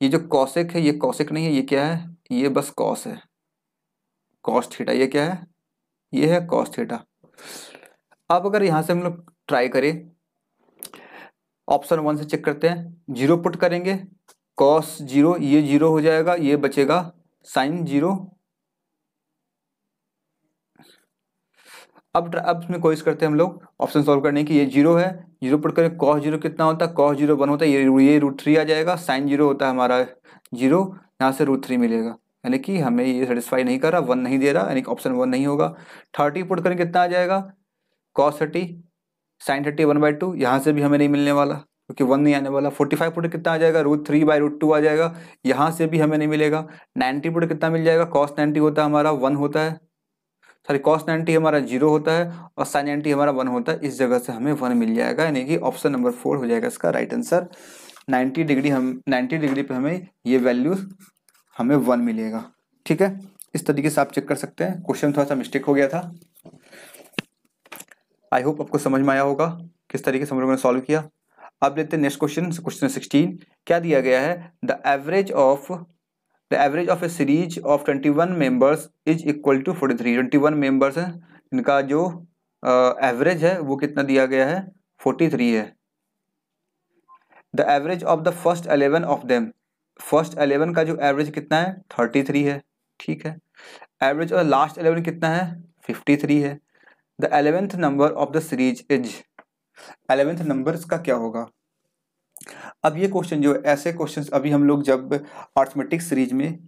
ये जो कौशिक है, ये कौशिक नहीं है, ये क्या है? ये बस कॉस है। कॉस थीटा, ये क्या है? ये है कॉस थीटा। अब अगर यहाँ से हम लोग ट्राई करें, ऑप्शन वन से चेक करते हैं। ज़ीरो पुट करेंगे, कॉस ज़ीरो, ये ज़ीरो हो जाएगा, ये बचेगा। साइन ज़ीरो अब अब इसमें कोशिश करते हैं हम लोग ऑप्शन सॉल्व करने की। ये ज़ीरो है। ज़ीरो पुट करें कॉस ज़ीरो कितना होता है? कॉस ज़ीरो वन होता है। ये ये रूट थ्री आ जाएगा। साइन ज़ीरो होता है हमारा ज़ीरो यहाँ से रूट थ्री मिलेगा। यानी कि हमें ये सेटिस्फाई नहीं कर रहा वन नहीं दे रहा, यानी कि ऑप्शन वन नहीं होगा। थर्टी पुट करें, कितना आ जाएगा? Cos thirty sine thirty one by two यहाँ से भी हमें नहीं मिलने वाला, क्योंकि वन नहीं आने वाला। फोर्टी फाइव पुट कितना आ जाएगा? Root three by root two आ जाएगा। यहाँ से भी हमें नहीं मिलेगा। नाइन्टी पुट कितना मिल जाएगा? कॉस नाइन्टी होता है हमारा वन होता है। सॉरी कॉस नाइन्टी हमारा ज़ीरो होता है और साइन नाइन्टी हमारा वन होता है। इस जगह से हमें वन मिल जाएगा, यानी कि ऑप्शन नंबर फोर हो जाएगा इसका राइट आंसर नाइन्टी डिग्री हम नाइन्टी डिग्री पर हमें ये वैल्यू हमें वन मिलेगा। ठीक है? इस तरीके से आप चेक कर सकते हैं। क्वेश्चन थोड़ा सा मिस्टेक हो गया था। आई होप आपको समझ में आया होगा किस तरीके से हम लोगों ने सॉल्व किया। अब लेते हैं नेक्स्ट क्वेश्चन क्वेश्चन सिक्सटीन क्या दिया गया है? The average of the average of a series of twenty one members is equal to forty three twenty one members हैं इनका जो एवरेज uh, है वो कितना दिया गया है? फोर्टी थ्री है। The average of the first eleven of them first eleven का जो एवरेज कितना है? थर्टी थ्री है। ठीक है? एवरेज और लास्ट एलेवन कितना है? फिफ्टी थ्री है। The eleventh number of the series is eleventh number का क्या होगा? अब ये क्वेश्चन जो, ऐसे क्वेश्चंस अभी हम लोग जब अर्थमेटिक सीरीज़ में,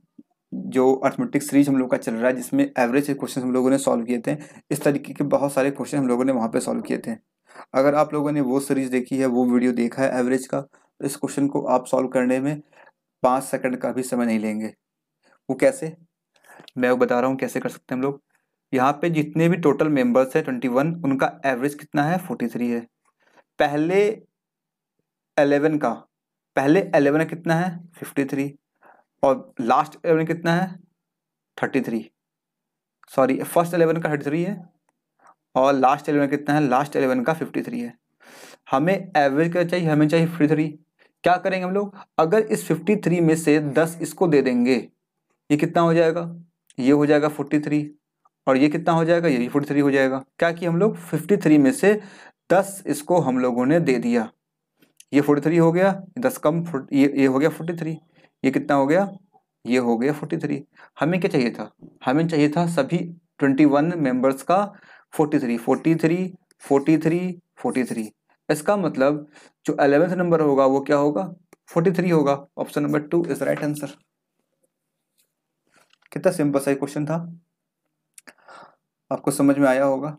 जो अर्थमेटिक सीरीज़ हम लोग का चल रहा है, जिसमें एवरेज क्वेश्चन हम लोगों ने सॉल्व किए थे, इस तरीके के बहुत सारे क्वेश्चन हम लोगों ने वहाँ पे सॉल्व किए थे। अगर आप लोगों ने वो सीरीज़ देखी है, वो वीडियो देखा है एवरेज का तो इस क्वेश्चन को आप सॉल्व करने में पाँच सेकंड का भी समय नहीं लेंगे। वो कैसे? मैं वो बता रहा हूँ कैसे कर सकते हैं हम लोग। यहाँ पे जितने भी टोटल मेंबर्स है ट्वेंटी वन उनका एवरेज कितना है? फोर्टी थ्री है। पहले एलेवन का। पहले एलेवन कितना है? Fifty three. और लास्ट एलेवन कितना है? Thirty three. Sorry first eleven का थर्टी थ्री है और लास्ट एलेवन कितना है? लास्ट एलेवन का फिफ्टी थ्री है। हमें एवरेज क्या चाहिए? हमें चाहिए फिफ्टी थ्री क्या करेंगे हम लोग? अगर इस फिफ्टी थ्री में से दस इसको दे देंगे, ये कितना हो जाएगा? ये हो जाएगा फोर्टी थ्री और ये कितना हो जाएगा? ये भी फोर्टी थ्री हो जाएगा। क्या कि हम लोग? फिफ्टी थ्री में से दस इसको हम लोगों ने दे दिया। ये फोर्टी थ्री हो गया, दस कम ये ये हो गया फोर्टी थ्री ये कितना हो गया? ये हो गया फोर्टी थ्री हमें क्या चाहिए था? हमें चाहिए था सभी ट्वेंटी वन मेंबर्स का forty three forty three forty three forty three इसका मतलब जो अलेवेंथ नंबर होगा, वो क्या होगा? फोर्टी थ्री होगा। Option number two is right answer कितना सिंपल सा क्वेश्चन था। आपको समझ में आया होगा।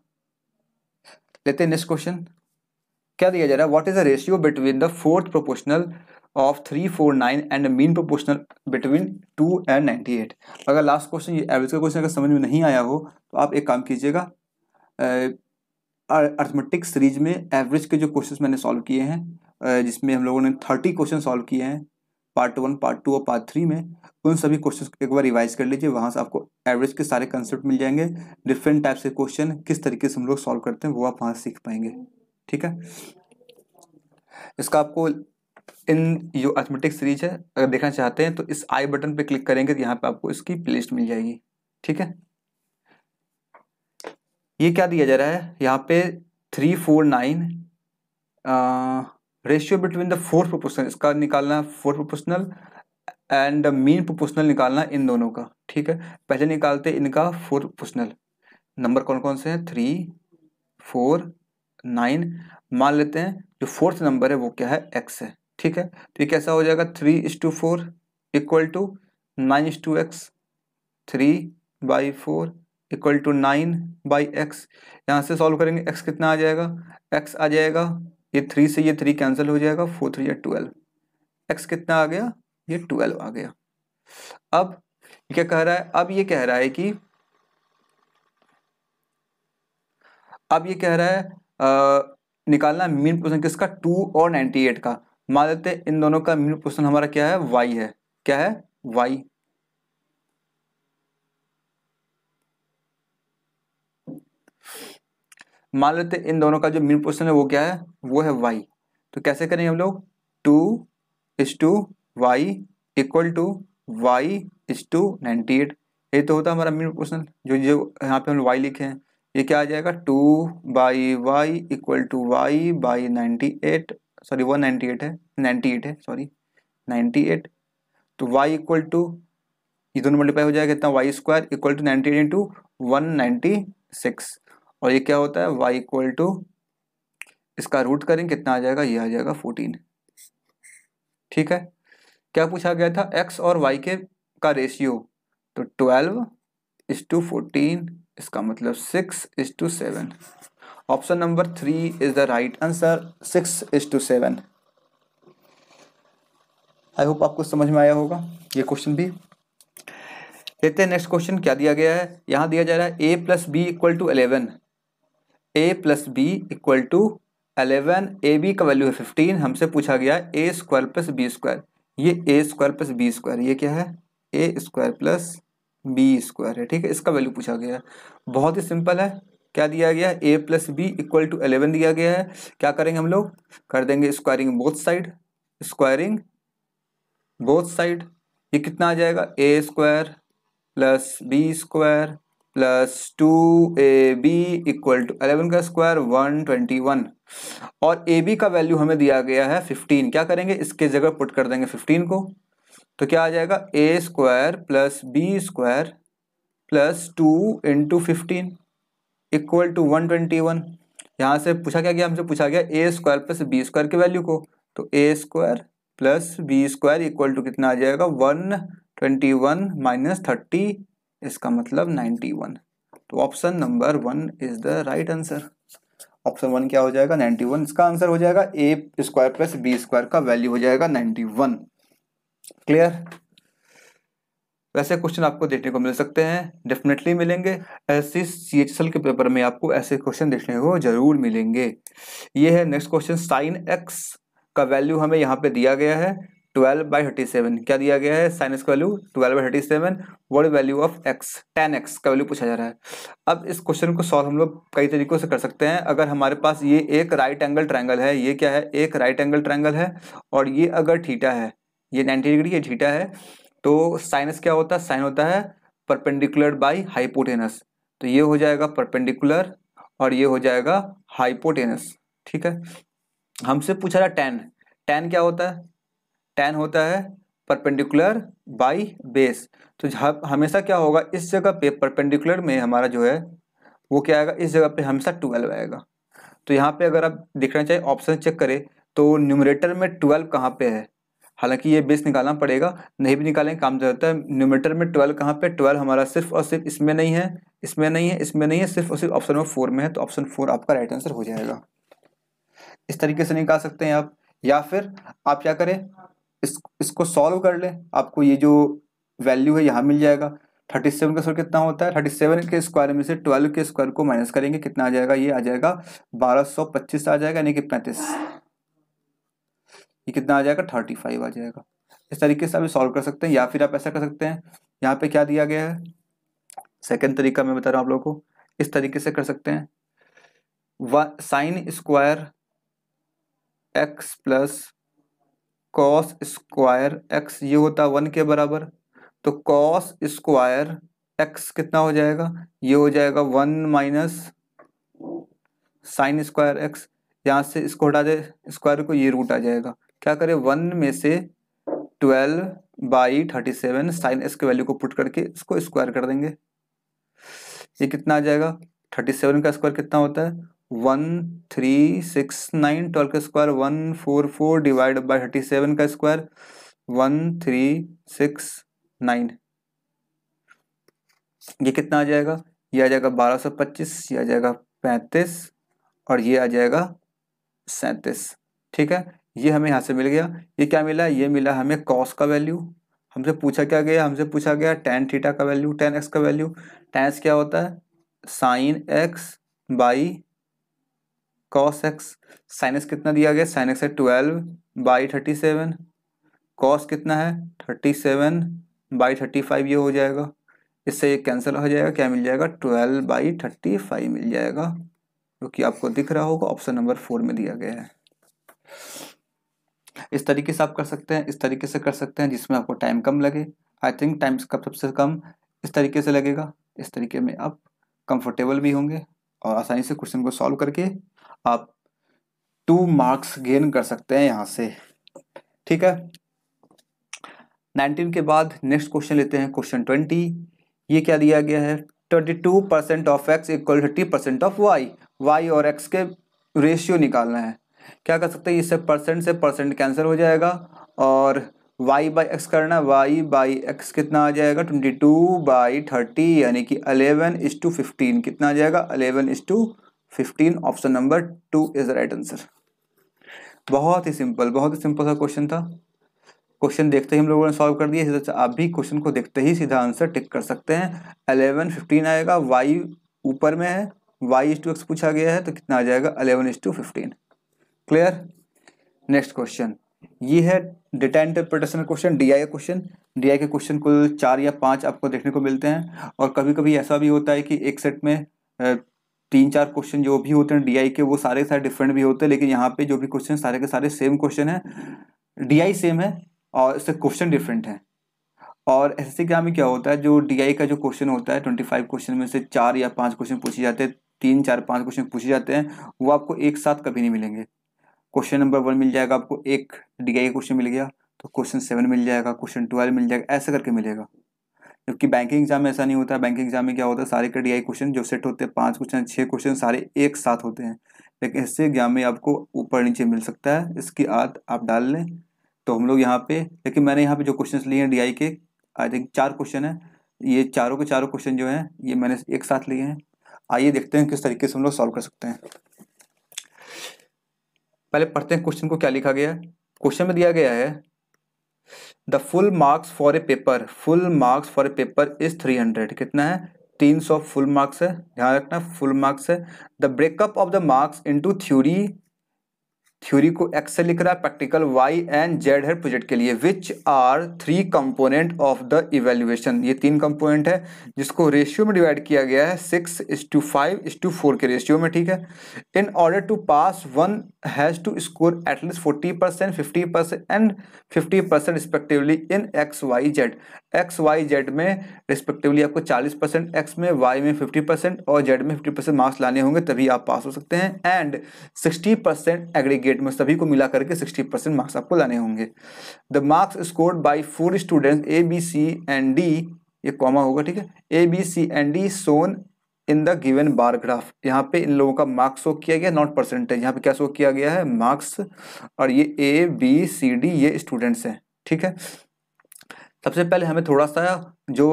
लेते हैं नेक्स्ट क्वेश्चन क्या दिया जा रहा है? What is the ratio between the fourth proportional of three four nine and mean proportional between two and ninety eight अगर लास्ट क्वेश्चन ये एवरेज का क्वेश्चन अगर समझ में नहीं आया हो तो आप एक काम कीजिएगा अर्थमेटिक सीरीज़ में एवरेज के जो क्वेश्चन मैंने सॉल्व किए हैं जिसमें हम लोगों ने थर्टी क्वेश्चन सॉल्व किए हैं पार्ट वन पार्ट टू और पार्ट थ्री में, उन सभी क्वेश्चन एक बार रिवाइज कर लीजिए, वहाँ से आपको एवरेज के सारे कंसेप्ट मिल जाएँगे डिफरेंट टाइप के क्वेश्चन किस तरीके से हम लोग सॉल्व करते हैं, वो आप वहाँ सीख पाएँगे। ठीक है? इसका आपको इन जो अथमेटिक सीरीज़ है, अगर देखना चाहते हैं तो इस आई बटन पे क्लिक करेंगे तो यहाँ पे आपको इसकी प्लेलिस्ट मिल जाएगी। ठीक है? ये क्या दिया जा रहा है? यहाँ पे three four nine ratio between the fourth proportional इसका निकालना fourth proportional and mean proportional निकालना इन दोनों का। ठीक है? पहले निकालते इनका फोर्थ प्रोपोर्शनल नंबर कौन कौन से हैं? थ्री फोर नाइन, मान लेते हैं जो फोर्थ नंबर है वो क्या है एक्स है। ठीक है? तो ये कैसा हो जाएगा? Three is to four equal to nine is to x three by four equal to nine by x यहाँ से सॉल्व करेंगे एक्स कितना आ जाएगा? एक्स आ जाएगा, ये थ्री से ये थ्री कैंसिल हो जाएगा, फोर थ्री या ट्वेल्व। एक्स कितना आ गया? ये ट्वेल्व आ गया। अब क्या कह रहा है? अब ये कह रहा है कि, अब ये कह रहा है निकालना मीन पोजिशन किसका? टू और नाइनटी एट का। मान लेते इन दोनों का मीन पोजिशन हमारा क्या है? वाई है। क्या है? वाई मान लेते इन दोनों का जो मीन पोजिशन है वो क्या है? वो है वाई तो कैसे करेंगे हम लोग? Two is to y equal to y is to ninety eight ये तो होता है हमारा मीन पोजिशन जो जो यहाँ पे हम वाई लिखे हैं। ये क्या आ जाएगा? Two by y equal to y by ninety eight, sorry, one ninety eight है, नाइन्टी एट है, सॉरी, नाइन्टी एट। तो वाई इक्वल टू, ये दोनों मल्टीप्लाई हो जाएगा कितना? Y square equal to ninety eight into one ninety six. और ये क्या होता है? वाई इक्वल टू, इसका रूट करेंगे, कितना आ जाएगा? ये आ जाएगा फोर्टीन। ठीक है? क्या पूछा गया था? एक्स और वाई के का रेशियो तो ट्वेल्व इस टू फोर्टीन इसका मतलब six is to seven option number three is the right answer six is to seven I hope आपको समझ में आया होगा ये क्वेश्चन भी। देखते हैं नेक्स्ट क्वेश्चन क्या दिया गया है? यहाँ दिया जा रहा है a plus b equal to eleven a plus b equal to eleven a b का वैल्यू है फिफ्टीन हमसे पूछा गया a square plus b square ये a square plus b square ये क्या है? A square plus b square है, ठीक है? इसका वैल्यू पूछा गया है। बहुत ही सिंपल है। क्या दिया गया है? A plus b equal to eleven दिया गया है। क्या करेंगे हम लोग? कर देंगे squaring both side squaring both side ये कितना आ जाएगा? A square plus b square plus two a b equal to eleven का स्क्वायर वन ट्वेंटी वन और ए बी का वैल्यू हमें दिया गया है फिफ्टीन क्या करेंगे? इसके जगह पुट कर देंगे फिफ्टीन को। तो क्या आ जाएगा? A square plus b square plus two into fifteen equal to one twenty one यहाँ से पूछा क्या गया? हमसे पूछा गया a square plus b square की वैल्यू को। तो a square plus b square equal to कितना आ जाएगा? One twenty one minus thirty इसका मतलब नाइन्टी वन तो option number one is the right answer option one क्या हो जाएगा? नाइन्टी वन इसका आंसर हो जाएगा a square plus b square का वैल्यू हो जाएगा नाइन्टी वन क्लियर वैसे क्वेश्चन आपको देखने को मिल सकते हैं। डेफिनेटली मिलेंगे। ऐसे सी एच एल के पेपर में आपको ऐसे क्वेश्चन देखने को ज़रूर मिलेंगे। ये है नेक्स्ट क्वेश्चन साइन एक्स का वैल्यू हमें यहाँ पे दिया गया है ट्वेल्व बाई थर्टी सेवन क्या दिया गया है? साइन एक्स का value twelve by thirty seven word value of x tan x का वैल्यू पूछा जा रहा है। अब इस क्वेश्चन को सॉल्व हम लोग कई तरीकों से कर सकते हैं। अगर हमारे पास ये एक राइट एंगल ट्रायंगल है, ये क्या है? एक राइट एंगल ट्रायंगल है और ये अगर ठीटा है ये नाइन्टी डिग्री ये ठीटा है तो साइनस क्या होता है? साइन होता है परपेंडिकुलर बाई हाइपोटेनस। तो ये हो जाएगा परपेंडिकुलर और ये हो जाएगा हाइपोटेनस, ठीक है? हमसे पूछा था टेन टेन क्या होता है? टेन होता है परपेंडिकुलर बाई बेस। तो हमेशा क्या होगा? इस जगह पे परपेंडिकुलर में हमारा जो है, वो क्या आएगा? इस जगह पे हमेशा ट्वेल्व आएगा। तो यहाँ पे अगर आप देखना चाहिए ऑप्शन चेक करें तो न्यूमरेटर में ट्वेल्व कहाँ पे है? हालाँकि ये बेस निकालना पड़ेगा, नहीं भी निकालेंगे, काम ज़रूरत है न्यूमरेटर में ट्वेल्व कहाँ पे? ट्वेल्व हमारा सिर्फ़ और सिर्फ़ इसमें नहीं है, इसमें नहीं है, इसमें नहीं है, सिर्फ़ और सिर्फ़ ऑप्शन नंबर फोर में है तो ऑप्शन फोर आपका राइट आंसर हो जाएगा। इस तरीके से निकाल सकते हैं आप, या फिर आप क्या करें, इस, इसको सॉल्व कर लें, आपको ये जो वैल्यू है यहाँ मिल जाएगा। थर्टी सेवन का स्क्वायर कितना होता है? थर्टी सेवन के स्क्वायर में से ट्वेल्व के स्क्वायर को माइनस करेंगे, कितना आ जाएगा? ये आ जाएगा बारह सौ पच्चीस आ जाएगा, यानी कि पैंतीस। ये कितना आ जाएगा? थर्टी फाइव आ जाएगा। इस तरीके से आप सॉल्व कर सकते हैं, या फिर आप ऐसा कर सकते हैं, यहाँ पे क्या दिया गया है? सेकेंड तरीका मैं बता रहा हूँ आप लोगों को। इस तरीके से कर सकते हैं। Sine square x plus cos square x ये होता वन के बराबर। तो कॉस स्क्वायर एक्स कितना हो जाएगा? ये हो जाएगा one minus sine square x यहाँ से इसको हटा दे स्क्वायर को ये रूट आ जाएगा। क्या करें? वन में से twelve by thirty seven sine s के वैल्यू को पुट करके इसको स्क्वायर कर देंगे। ये कितना आ जाएगा? थर्टी सेवन का स्क्वायर कितना होता है? One three six nine twelve का square one four four divide by thirty seven का square one three six nine. ये कितना आ जाएगा? ये आ जाएगा बारह सौ पच्चीस, ये आ जाएगा पैंतीस और ये आ जाएगा सैंतीस। ठीक है? ये हमें यहाँ से मिल गया। ये क्या मिला? ये मिला हमें कॉस का वैल्यू हमसे पूछा क्या गया? हमसे पूछा गया टेन थीटा का वैल्यू टेन एक्स का वैल्यू एक्स क्या होता है? Sine x by cos x sinus कितना दिया गया? साइन एक्स है twelve by thirty seven cos कितना है? Thirty seven by thirty five ये हो जाएगा। इससे ये कैंसिल हो जाएगा। क्या मिल जाएगा? ट्वेल्व बाई थर्टी फाइव मिल जाएगा। जो कि आपको दिख रहा होगा ऑप्शन नंबर फोर में दिया गया है। इस तरीके से आप कर सकते हैं, इस तरीके से कर सकते हैं, जिसमें आपको टाइम कम लगे। आई थिंक टाइम कब सबसे कम इस तरीके से लगेगा। इस तरीके में आप कंफर्टेबल भी होंगे और आसानी से क्वेश्चन को सॉल्व करके आप टू मार्क्स गेन कर सकते हैं यहाँ से। ठीक है? नाइनटीन के बाद नेक्स्ट क्वेश्चन लेते हैं क्वेश्चन ट्वेंटी ये क्या दिया गया है? Twenty two percent of X equal thirty percent of Y Y और एक्स के रेशियो निकालना है। क्या कर सकते हैं? इससे परसेंट से परसेंट कैंसिल हो जाएगा और वाई बाई एक्स करना वाई बाई एक्स कितना आ जाएगा? ट्वेंटी टू बाई थर्टी यानी कि अलेवन इज़ टू फिफ्टीन कितना आ जाएगा? Eleven is to fifteen option number two is the right answer बहुत ही सिंपल बहुत ही सिंपल सा क्वेश्चन था। क्वेश्चन देखते ही हम लोगों ने सॉल्व कर दिया। आप भी क्वेश्चन को देखते ही सीधा आंसर टिक कर सकते हैं। अलेवन फिफ्टीन आएगा। वाई ऊपर में है। वाई इज़ टू एक्स पूछा गया है तो कितना आ जाएगा? Eleven is to fifteen clear next question ये है data interpretation question D I question D I के क्वेश्चन कुल चार या पाँच आपको देखने को मिलते हैं। और कभी कभी ऐसा भी होता है कि एक सेट में तीन चार क्वेश्चन जो भी होते हैं डी आई के, वो सारे सारे डिफरेंट भी होते हैं, लेकिन यहाँ पे जो भी क्वेश्चन सारे के सारे सेम क्वेश्चन है। डी आई सेम है और इससे क्वेश्चन डिफरेंट है। और एस एस में क्या होता है, जो डीआई का जो क्वेश्चन होता है ट्वेंटी फाइव क्वेश्चन में से चार या पाँच क्वेश्चन पूछे जाते हैं, तीन चार पाँच क्वेश्चन पूछे जाते हैं, वो आपको एक साथ कभी नहीं मिलेंगे। क्वेश्चन नंबर वन मिल जाएगा आपको, एक डी का क्वेश्चन मिल गया तो क्वेश्चन सेवन मिल जाएगा, क्वेश्चन ट्वेल्व मिल जाएगा, ऐसे करके मिलेगा। जबकि बैंकिंग एग्ज़ाम में ऐसा नहीं होता बैंकिंग एग्ज़ाम में क्या होता है, सारे के डीआई क्वेश्चन जो सेट होते हैं, पाँच क्वेश्चन छः क्वेश्चन, सारे एक साथ होते हैं। लेकिन इससे एग्ज़ाम में आपको ऊपर नीचे मिल सकता है, इसकी आद आप डाल लें तो हम लोग यहाँ पे, लेकिन मैंने यहाँ पे जो क्वेश्चन लिए हैं डीआई के आई थिंक चार क्वेश्चन है, ये चारों के चारों क्वेश्चन जो हैं, ये मैंने एक साथ लिए हैं। आइए देखते हैं किस तरीके से हम लोग सॉल्व कर सकते हैं। पहले पढ़ते हैं क्वेश्चन को क्या लिखा गया है? क्वेश्चन में दिया गया है the full marks for a paper full marks for a paper is three hundred कितना है? तीन सौ फुल मार्क्स है, ध्यान रखना फुल मार्क्स है। The breakup of the marks into theory theory को एक्स से लिख रहा है प्रैक्टिकल वाई एंड जेड है प्रोजेक्ट के लिए which are three component of the evaluation ये तीन कंपोनेंट है, जिसको रेशियो में डिवाइड किया गया है six is to five is to four के रेशियो में, ठीक है? In order to pass one has to score at least forty percent fifty percent and fifty percent respectively in x y z x y z में respectively आपको चालीस percent x में y में fifty percent और z में fifty percent marks लाने होंगे, तभी आप पास हो सकते हैं. एंड सिक्सटी परसेंट एग्रीगेट में सभी को मिला करके सिक्सटी परसेंट मार्क्स आपको लाने होंगे. The marks scored by four students A B C and D ये कॉमा होगा, ठीक है? A B C and D shown in the given bar graph यहाँ पे इन लोगों का मार्क्स शो किया गया नॉट परसेंटेज यहाँ पे क्या शो किया गया है? मार्क्स और ये ए बी सी डी ये स्टूडेंट्स हैं, ठीक है? सबसे पहले हमें थोड़ा सा जो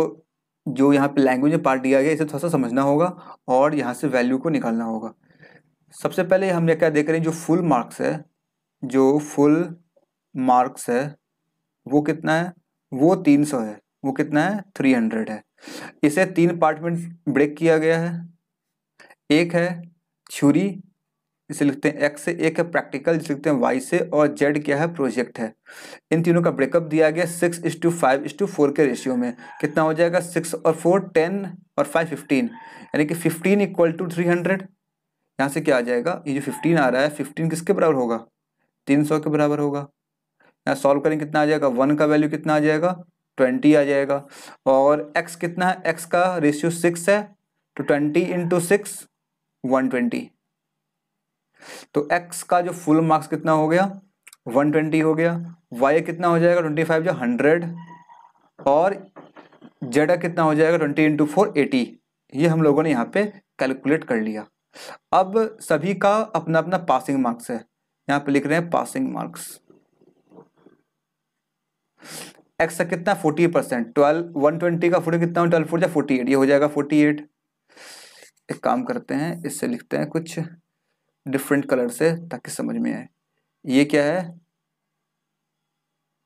जो यहाँ पे लैंग्वेज पार्ट दिया गया, इसे थोड़ा सा समझना होगा और यहाँ से वैल्यू को निकालना होगा। सबसे पहले हम क्या देख रहे हैं, जो फुल मार्क्स है, जो फुल मार्क्स है, वो कितना है? वो तीन सौ है। वो कितना है? थ्री हंड्रेड है। इसे तीन पार्ट में ब्रेक किया गया है। एक है छुरी इसे लिखते हैं एक्स से, एक है प्रैक्टिकल जिसे लिखते हैं वाई से, और जेड क्या है? प्रोजेक्ट है। इन तीनों का ब्रेकअप दिया गया six is to five is to four के रेशियो में। कितना हो जाएगा? सिक्स और फोर टेन और फाइव फिफ्टीन यानी कि fifteen equal to three hundred यहाँ से क्या आ जाएगा? ये जो फिफ्टीन आ रहा है फिफ्टीन किसके बराबर होगा? तीन सौ के बराबर होगा। यहाँ सॉल्व करेंगे कितना आ जाएगा? वन का वैल्यू कितना आ जाएगा? ट्वेंटी आ जाएगा। और एक्स कितना है? एक्स का रेशियो सिक्स है तो twenty into six one twenty तो एक्स का जो फुल मार्क्स कितना हो गया? वन ट्वेंटी हो गया। वाई कितना हो जाएगा? ट्वेंटी फाइव जो हंड्रेड और जेड कितना हो जाएगा? ट्वेंटी इंटू फोर एटी ये हम लोगों ने यहाँ पे कैलकुलेट कर लिया। अब सभी का अपना अपना पासिंग मार्क्स है। यहाँ पे लिख रहे हैं पासिंग मार्क्स एक्स का कितना? Forty percent twelve one twenty का फोर्टी कितना? ट्वेल्व फोर फोर्टी एट ये हो जाएगा फोर्टी एट एक काम करते हैं, इससे लिखते हैं कुछ डिफरेंट कलर से ताकि समझ में आए। ये क्या है?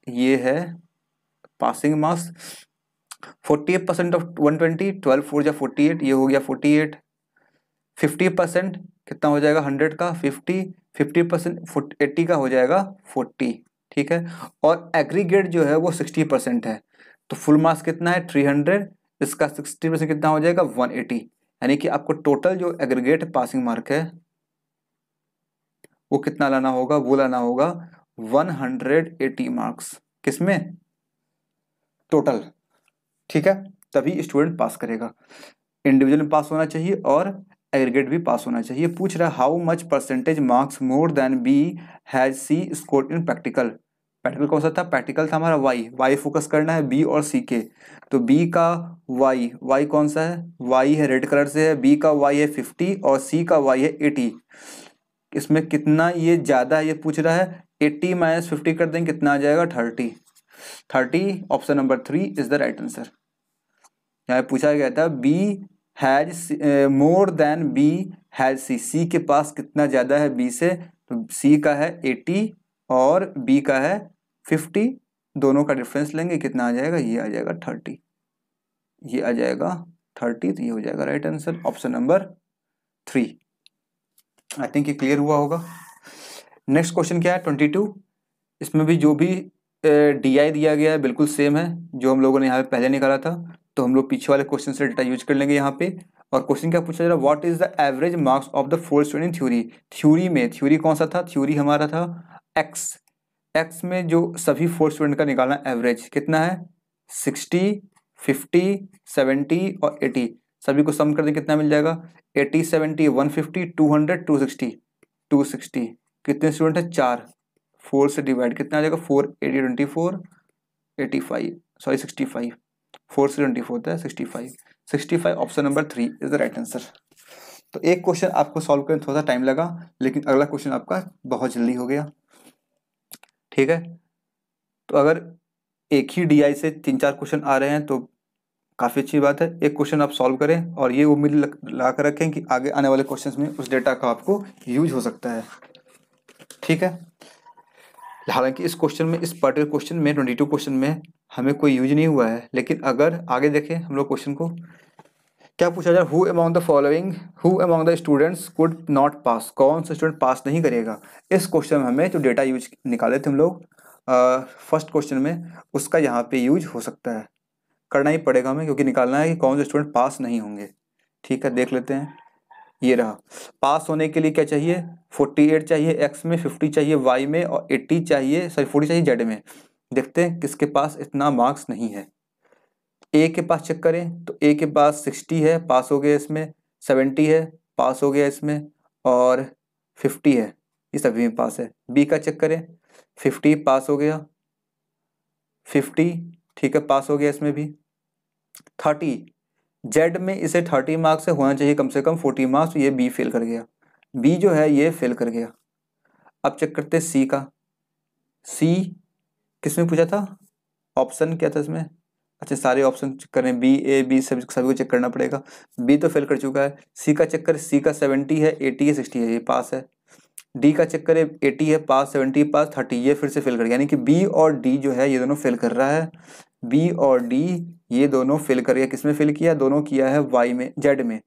ये है passing marks forty eight percent of one twenty twelve four जा फोर्टी एट ये हो गया फोर्टी एट फिफ्टी परसेंट कितना हो जाएगा? हंड्रेड का. फिफ्टी फिफ्टी परसेंट एट्टी का हो जाएगा फोर्टी ठीक है? और एग्रीगेट जो है वो सिक्सटी परसेंट है। तो फुल मार्क्स कितना है? थ्री हंड्रेड इसका सिक्सटी परसेंट कितना हो जाएगा? वन एटी यानी कि आपको टोटल जो एग्रीगेट पासिंग मार्क है, वो कितना लाना होगा? वो लाना होगा वन हंड्रेड एटी मार्क्स किसमें टोटल ठीक है? तभी स्टूडेंट पास करेगा। इंडिविजुअल पास होना चाहिए और एग्रीगेट भी पास होना चाहिए। पूछ रहा how much percentage marks more than B has C score in practical practical कौन सा था? प्रैक्टिकल था हमारा वाई वाई फोकस करना है बी और सी के। तो बी का वाई वाई कौन सा है? वाई है रेड कलर से है। बी का वाई है फिफ्टी और सी का वाई है एटी इसमें कितना ये ज़्यादा है ये पूछ रहा है? एट्टी माइनस फिफ्टी कर देंगे, कितना आ जाएगा? Thirty thirty option number three is the right answer यहाँ पूछा गया था B has more than B has C C के पास कितना ज़्यादा है बी से? तो सी का है एटी और बी का है फिफ्टी, दोनों का डिफरेंस लेंगे, कितना आ जाएगा? ये आ जाएगा थर्टी। ये आ जाएगा थर्टी तो ये हो जाएगा right answer option number three I think ये क्लियर हुआ होगा। नेक्स्ट क्वेश्चन क्या है? ट्वेंटी टू इसमें भी जो भी डी आई दिया गया है, बिल्कुल सेम है। जो हम लोगों ने यहाँ पे पहले निकाला था तो हम लोग पीछे वाले क्वेश्चन से डेटा यूज़ कर लेंगे यहाँ पे। और क्वेश्चन क्या पूछा जा रहा है? What is the average marks of the four student theory theory में थ्योरी कौन सा था? थ्योरी हमारा था एक्स एक्स में जो सभी फोर स्टूडेंट का निकालना एवरेज कितना है? सिक्सटी फिफ्टी सेवेंटी और एटी सभी को सम कर दें, कितना मिल जाएगा? Eighty seventy one fifty two hundred two sixty two sixty कितने स्टूडेंट है? चार। फोर से डिवाइड कितना आ जाएगा? Four eighty twenty four eighty five sorry sixty five four से ट्वेंटी फोर है sixty five sixty five option number three is the right answer तो एक क्वेश्चन आपको सॉल्व करने थोड़ा सा टाइम लगा, लेकिन अगला क्वेश्चन आपका बहुत जल्दी हो गया। ठीक है? तो अगर एक ही डीआई से तीन चार क्वेश्चन आ रहे हैं तो काफ़ी अच्छी बात है। एक क्वेश्चन आप सॉल्व करें और ये उम्मीद ला कर रखें कि आगे आने वाले क्वेश्चंस में उस डेटा का आपको यूज़ हो सकता है। ठीक है? हालाँकि इस क्वेश्चन में, इस पर्टिकुलर क्वेश्चन में ट्वेंटी टू क्वेश्चन में हमें कोई यूज़ नहीं हुआ है। लेकिन अगर आगे देखें हम लोग क्वेश्चन को क्या पूछा जाए who among the following who among the students could not pass कौन सा स्टूडेंट पास नहीं करेगा? इस क्वेश्चन में हमें जो डेटा यूज़ निकाले थे हम लोग फ़र्स्ट क्वेश्चन में, उसका यहाँ पे यूज़ हो सकता है। करना ही पड़ेगा हमें, क्योंकि निकालना है कि कौन से स्टूडेंट पास नहीं होंगे। ठीक है, देख लेते हैं। ये रहा। पास होने के लिए क्या चाहिए? फोर्टी एट चाहिए एक्स में फिफ्टी चाहिए वाई में और एट्टी चाहिए सॉरी फोर्टी चाहिए जेड में। देखते हैं किसके पास इतना मार्क्स नहीं है। ए के पास चेक करें तो ए के पास सिक्सटी है पास हो गया इसमें सेवेंटी है पास हो गया इसमें, और फिफ्टी है ये सभी में पास है। बी का चेक करें फिफ्टी पास हो गया फिफ्टी ठीक है पास हो गया इसमें भी। थर्टी जेड में इसे थर्टी मार्क्स से होना चाहिए, कम से कम फोर्टी मार्क्स ये बी फेल कर गया। बी जो है, ये फेल कर गया। अब चेक करते सी का। सी किसमें पूछा था? ऑप्शन क्या था इसमें? अच्छा सारे ऑप्शन चेक करें बी ए बी सभी सभी को चेक करना पड़ेगा। बी तो फेल कर चुका है। सी का चेक करें सी का सेवेंटी है एटी है सिक्सटी है, ये पास है। डी का चेक करें एटी है पास सेवेंटी पास थर्टी ये फिर से फेल कर। यानी कि बी और डी जो है, ये दोनों फेल कर रहा है। बी और डी ये दोनों फेल कर गया किसमें फेल किया? दोनों किया है वाई में जेड में।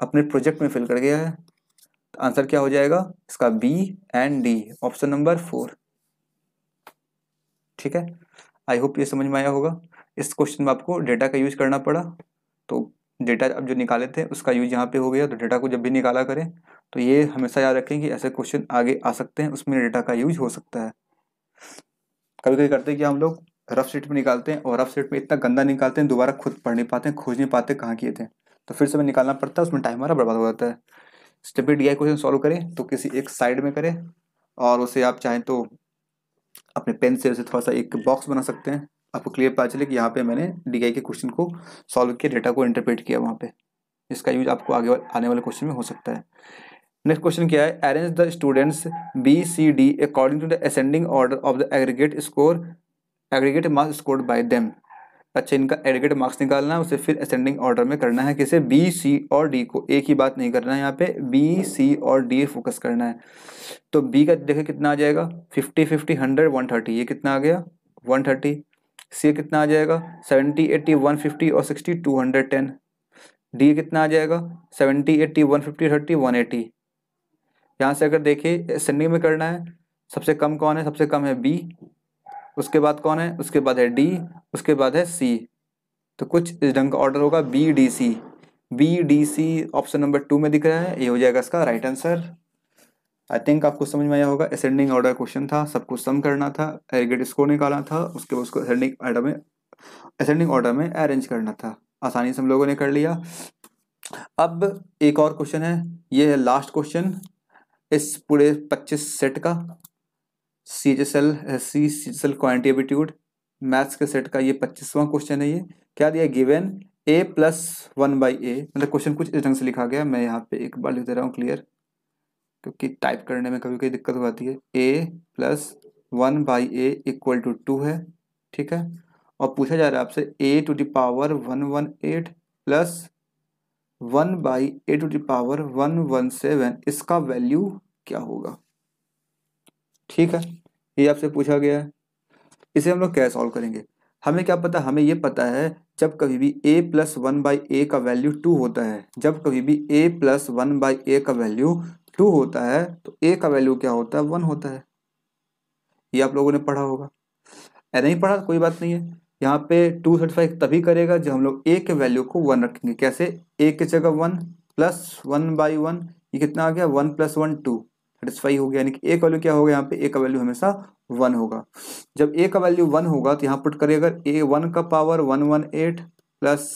अपने प्रोजेक्ट में फेल कर गया है। तो आंसर क्या हो जाएगा? इसका B and D option number four ठीक है? आई होप ये समझ में आया होगा। इस क्वेश्चन में आपको डेटा का यूज़ करना पड़ा। तो डेटा अब जो निकाले थे, उसका यूज़ यहाँ पे हो गया। तो डेटा को जब भी निकाला करें तो ये हमेशा याद रखें कि ऐसे क्वेश्चन आगे आ सकते हैं, उसमें डेटा का यूज़ हो सकता है। कभी कभी करते हैं कि हम लोग रफ सीट में निकालते हैं और रफ सेट में इतना गंदा निकालते हैं, दोबारा खुद पढ़ नहीं पाते हैं, खोज नहीं पाते कहाँ किए थे। तो फिर से हमें निकालना पड़ता है, उसमें टाइम हमारा बर्बाद हो जाता है। डी आई क्वेश्चन सॉल्व करें तो किसी एक साइड में करें और उसे आप चाहें तो अपने पेन से उसे थोड़ा सा एक बॉक्स बना सकते हैं। आपको क्लियर पता चले कि यहाँ पे मैंने डी के क्वेश्चन को सॉल्व किया डेटा को इंटरप्रेट किया वहाँ पे। इसका यूज़ आपको आगे आने वाले क्वेश्चन में हो सकता है। नेक्स्ट क्वेश्चन क्या है? Arrange the students B C D according to the ascending order of the aggregate score aggregate marks scored by them अच्छा इनका एग्रीगेट मार्क्स निकालना है, उसे फिर असेंडिंग ऑर्डर में करना है किसे? बी सी और डी को। एक ही बात नहीं करना है यहाँ पे। बी सी और डी फोकस करना है। तो बी का देखे कितना आ जाएगा? Fifty fifty hundred one thirty ये कितना आ गया? वन थर्टी सी कितना आ जाएगा? सेवेंटी एट्टी वन फिफ्टी और sixty two hundred ten D कितना आ जाएगा? Seventy eighty one fifty thirty one eighty यहाँ से अगर देखिए असेंडिंग में करना है, सबसे कम कौन है? सबसे कम है बी उसके बाद कौन है? उसके बाद है डी उसके बाद है सी तो कुछ इस ढंग का ऑर्डर होगा B D C B D C option number two में दिख रहा है, ये हो जाएगा इसका राइट आंसर आई थिंक आपको समझ में आया होगा असेंडिंग ऑर्डर क्वेश्चन था सबको सम करना था एग्रेगेट स्कोर निकालना था, उसके बाद उसको असेंडिंग ऑर्डर में असेंडिंग ऑर्डर में अरेंज करना था। आसानी से हम लोगों ने कर लिया। अब एक और क्वेश्चन है, ये है लास्ट क्वेश्चन इस पूरे 25 सेट का C H L C S L quantity aptitude maths के सेट का ये पच्चीसवां क्वेश्चन है ये। क्या दिया given A plus one by A मतलब क्वेश्चन कुछ इस ढंग से लिखा गया, मैं यहाँ पे एक बार लिख दे रहा हूँ क्लियर क्योंकि टाइप करने में कभी कभी दिक्कत हो जाती है। A plus one by A equal to two है, ठीक है? और पूछा जा रहा है आपसे A to the power one one eight plus one by A to the power one one seven इसका वैल्यू क्या होगा? ठीक है? ये आपसे पूछा गया है। इसे हम लोग क्या सॉल्व करेंगे? हमें क्या पता? हमें ये पता है, जब कभी भी a plus one by A का वैल्यू टू होता है, जब कभी भी a plus one by A का वैल्यू टू होता है तो ए का वैल्यू क्या होता है? वन होता है। ये आप लोगों ने पढ़ा होगा। नहीं पढ़ा, कोई बात नहीं है। यहाँ पे टू सर्टिफाई तभी करेगा जब हम लोग ए के वैल्यू को वन रखेंगे। कैसे? ए की जगह one plus one by one, ये कितना आ गया? One plus one two satisfy हो गया। यानी कि ए का वैल्यू क्या होगा? यहाँ पे ए का वैल्यू हमेशा वन होगा। जब ए का वैल्यू वन होगा तो यहाँ पुट करेगा ए वन का power one one eight plus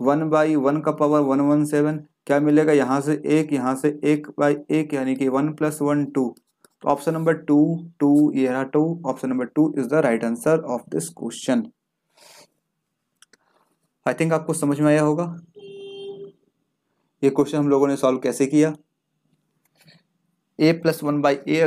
one by one का पावर वन वन सेवन क्या मिलेगा यहाँ से एक, यहाँ से एक बाई एक, यानी कि वन प्लस वन टू तो ऑप्शन नंबर टू टू ये रहा two option number two is the right answer of this question I think आपको समझ में आया होगा। ये क्वेश्चन हम लोगों ने सॉल्व कैसे किया? A plus one by A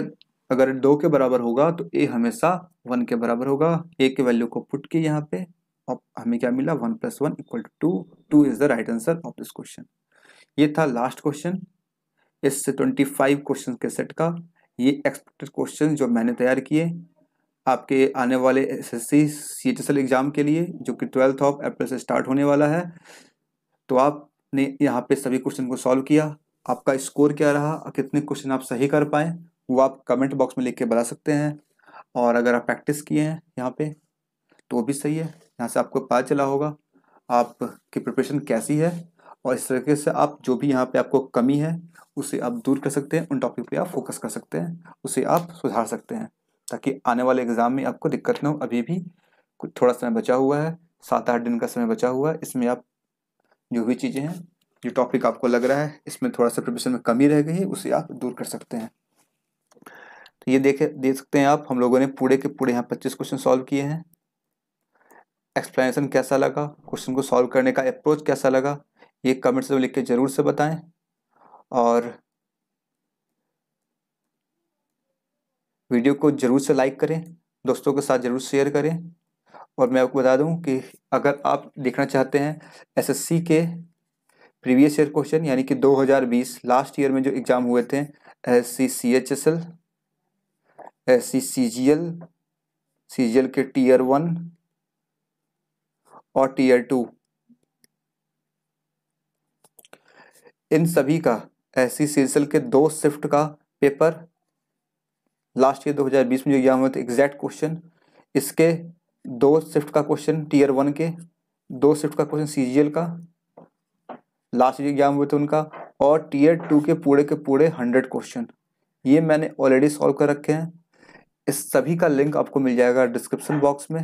अगर दो के बराबर होगा तो ए हमेशा वन के बराबर होगा। ए के वैल्यू को पुट की यहाँ पे। और हमें क्या मिला? One plus one equal to two is the right answer of this question ये था लास्ट क्वेश्चन इससे ट्वेंटी फाइव क्वेश्चन के सेट का ये एक्सपेक्टेड क्वेश्चन जो मैंने तैयार किए आपके आने वाले S S C C H S L exam के लिए, जो कि ट्वेल्थ ऑफ़ अप्रैल से स्टार्ट होने वाला है। तो आपने यहाँ पे सभी क्वेश्चन को सॉल्व किया। आपका स्कोर क्या रहा? कितने क्वेश्चन आप सही कर पाए? वो आप कमेंट बॉक्स में लिख के बता सकते हैं। और अगर आप प्रैक्टिस किए हैं यहाँ पे तो भी सही है। यहाँ से आपको पता चला होगा आपकी प्रिपरेशन कैसी है। और इस तरीके से आप जो भी यहाँ पे आपको कमी है, उसे आप दूर कर सकते हैं, उन टॉपिक पे आप फोकस कर सकते हैं, उसे आप सुधार सकते हैं, ताकि आने वाले एग्ज़ाम में आपको दिक्कत ना हो। अभी भी कुछ थोड़ा समय बचा हुआ है सात आठ दिन का समय बचा हुआ है, इसमें आप जो भी चीज़ें हैं, जो टॉपिक आपको लग रहा है, इसमें थोड़ा सा प्रिपरेशन में कमी रह गई है, उसे आप दूर कर सकते हैं। तो ये देखे, देख सकते हैं आप, हम लोगों ने पूरे के पूरे यहाँ पच्चीस क्वेश्चन सॉल्व किए हैं। एक्सप्लेनेशन कैसा लगा? क्वेश्चन को सॉल्व करने का अप्रोच कैसा लगा? ये कमेंट्स में लिख के ज़रूर से बताएँ। और वीडियो को ज़रूर से लाइक करें, दोस्तों के साथ ज़रूर शेयर करें। और मैं आपको बता दूँ कि अगर आप देखना चाहते हैं एसएससी के प्रीवियस ईयर क्वेश्चन यानी कि 2020 लास्ट ईयर में जो एग्ज़ाम हुए थे S C C H S L S C C G L C G L के टीयर वन और टीयर टू इन सभी का S C C S L के दो शिफ्ट का पेपर। लास्ट ईयर 2020 में जो एग्ज़ाम हुए थे एग्जैक्ट क्वेश्चन इसके दो शिफ्ट का क्वेश्चन टीयर वन के, दो शिफ्ट का क्वेश्चन सीजीएल का। लास्ट ईयर एग्ज़ाम हुए थे उनका, और टीयर टू के पूरे के पूरे हंड्रेड क्वेश्चन ये मैंने ऑलरेडी सॉल्व कर रखे हैं। इस सभी का लिंक आपको मिल जाएगा डिस्क्रिप्शन बॉक्स में।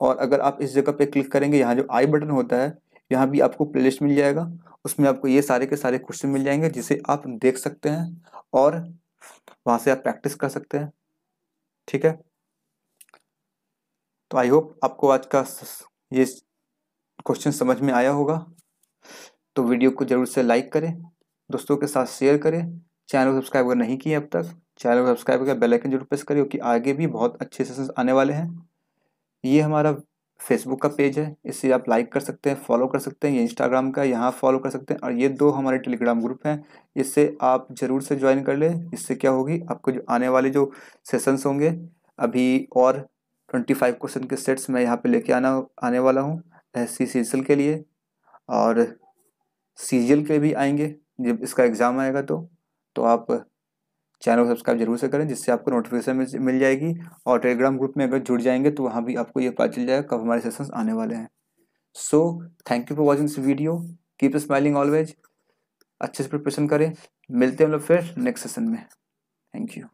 और अगर आप इस जगह पे क्लिक करेंगे, यहाँ जो आई बटन होता है यहाँ भी आपको प्लेलिस्ट मिल जाएगा। उसमें आपको ये सारे के सारे क्वेश्चन मिल जाएँगे, जिसे आप देख सकते हैं और वहाँ से आप प्रैक्टिस कर सकते हैं। ठीक है? तो आई होप आपको आज का ये क्वेश्चन समझ में आया होगा। तो वीडियो को ज़रूर से लाइक करें, दोस्तों के साथ शेयर करें। चैनल को सब्सक्राइब अगर नहीं किए अब तक चैनल को सब्सक्राइब करके बेल आइकन ज़रूर प्रेस करें, क्योंकि आगे भी बहुत अच्छे सेशंस आने वाले हैं। ये हमारा फेसबुक का पेज है, इसे आप लाइक कर सकते हैं फॉलो कर सकते हैं, ये इंस्टाग्राम का यहाँ फॉलो कर सकते हैं और ये दो हमारे टेलीग्राम ग्रुप हैं। इससे आप ज़रूर से ज्वाइन कर लें। इससे क्या होगी, आपको जो आने वाले जो सेशंस होंगे, अभी और ट्वेंटी फाइव क्वेश्चन के सेट्स मैं यहाँ पे लेके आना, आने वाला हूँ एस सी के लिए और सी के भी आएँगे। जब इसका एग्ज़ाम आएगा तो तो आप चैनल को सब्सक्राइब ज़रूर से करें, जिससे आपको नोटिफिकेशन मिल जाएगी। और टेलीग्राम ग्रुप में अगर जुड़ जाएँगे तो वहाँ भी आपको ये पता चल जाएगा कब हमारे सेशंस आने वाले हैं। So thank you for watching this video keep smiling always अच्छे से प्रिपरेशन करें। मिलते हैं हम लोग फिर नेक्स्ट सेशन में। Thank you